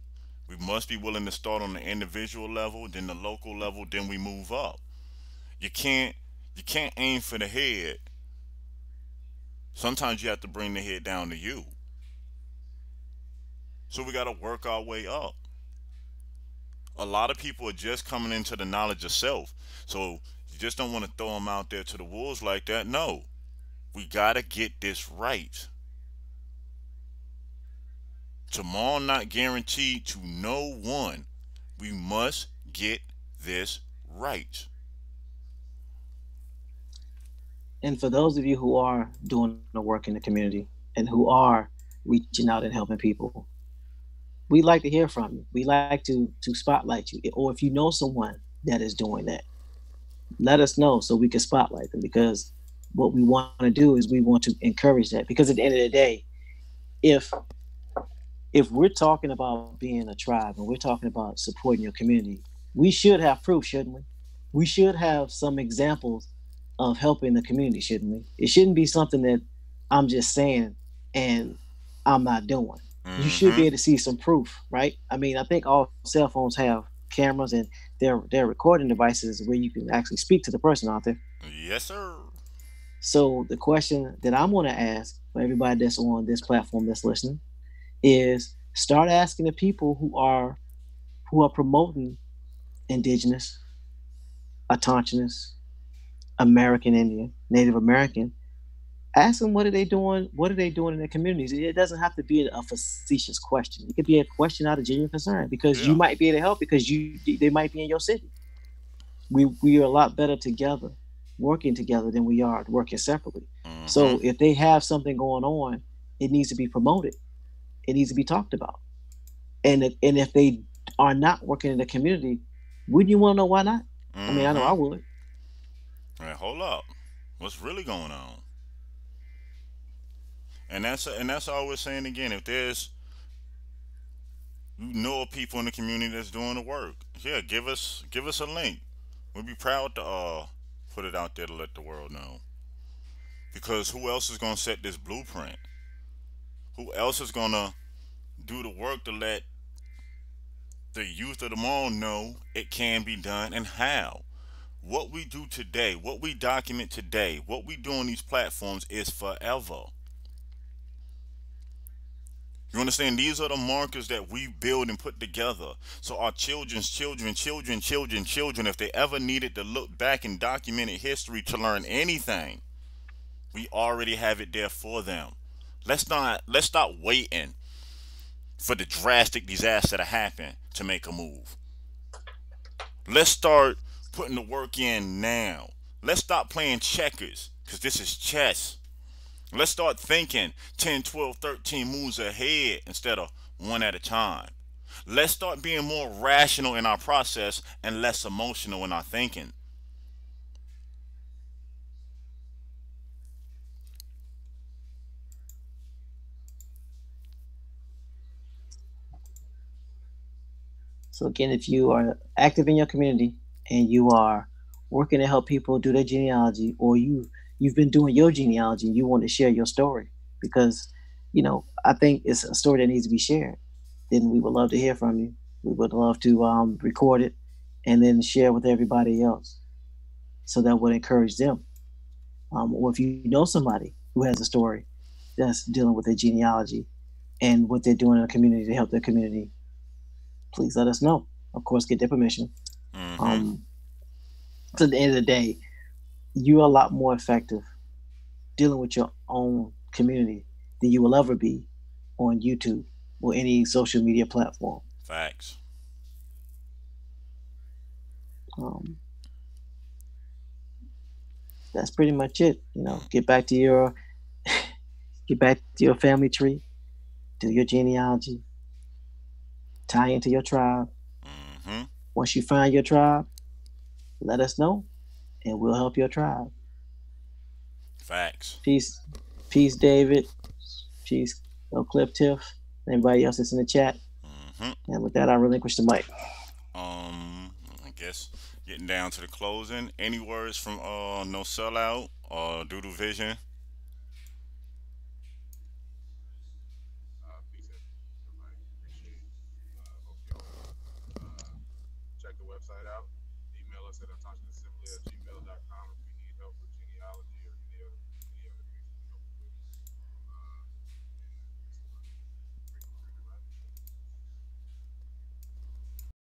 We must be willing to start on the individual level, then the local level, then we move up. You can't you can't aim for the head. Sometimes you have to bring the head down to you. So we got to work our way up. A lot of people are just coming into the knowledge of self. So you just don't want to throw them out there to the wolves like that. No. We got to get this right. Tomorrow not guaranteed to no one. We must get this right. And for those of you who are doing the work in the community and who are reaching out and helping people, we like to hear from you. We like to to spotlight you. Or if you know someone that is doing that, let us know so we can spotlight them because what we want to do is we want to encourage that because at the end of the day, if if we're talking about being a tribe and we're talking about supporting your community, we should have proof, shouldn't we? We should have some examples of helping the community, shouldn't we? It shouldn't be something that I'm just saying and I'm not doing. You should be Mhm. able to see some proof, right? I mean, I think all cell phones have cameras and their their recording devices where you can actually speak to the person out there. Yes, sir. So the question that I'm going to ask for everybody that's on this platform that's listening is start asking the people who are who are promoting indigenous, autochthonous, American Indian, Native American. Ask them what are they doing? What are they doing in their communities? It doesn't have to be a facetious question. It could be a question out of genuine concern because Yeah. you might be able to help because you they might be in your city. We we are a lot better together, working together than we are working separately. So Mhm. if they have something going on, it needs to be promoted. It needs to be talked about. And if, and if they are not working in the community, wouldn't you want to know why not? I mean, I know I Mhm. would. All right, hold up. What's really going on? And that's and that's all we're saying again. If there's you know people in the community that's doing the work, yeah, give us give us a link. We'll be proud to uh put it out there to let the world know. Because who else is gonna set this blueprint? Who else is gonna do the work to let the youth of tomorrow know it can be done and how? what we do today, what we document today, what we do on these platforms is forever. You understand? These are the markers that we build and put together. So our children's children, children, children, children, if they ever needed to look back and documented history to learn anything, we already have it there for them. Let's not let's stop waiting for the drastic disaster to happen to make a move. Let's start putting the work in now. Let's stop playing checkers because this is chess. Let's start thinking 10, 12, 13 moves ahead instead of one at a time. Let's start being more rational in our process and less emotional in our thinking. So again, if you are active in your community and you are working to help people do their genealogy, or you you've been doing your genealogy and you want to share your story, because you know I think it's a story that needs to be shared. Then we would love to hear from you. We would love to um, record it and then share with everybody else, so that would encourage them. Um, or if you know somebody who has a story that's dealing with their genealogy and what they're doing in the community to help their community please let us know. Of course, get their permission. Mm-hmm. Um, so at the end of the day, you're a lot more effective dealing with your own community than you will ever be on YouTube or any social media platform. Facts. Um, that's pretty much it. You know, get back to your get back to your family tree, do your genealogy, tie into your tribe. Mm-hmm. Once you find your tribe, let us know, and we'll help your tribe. Facts. Peace, peace, David. Peace, no Clip Tiff. Anybody else that's in the chat. Mm-hmm. And with that, I relinquish the mic. Um, I guess getting down to the closing. Any words from uh No Sellout or Doodle Vision?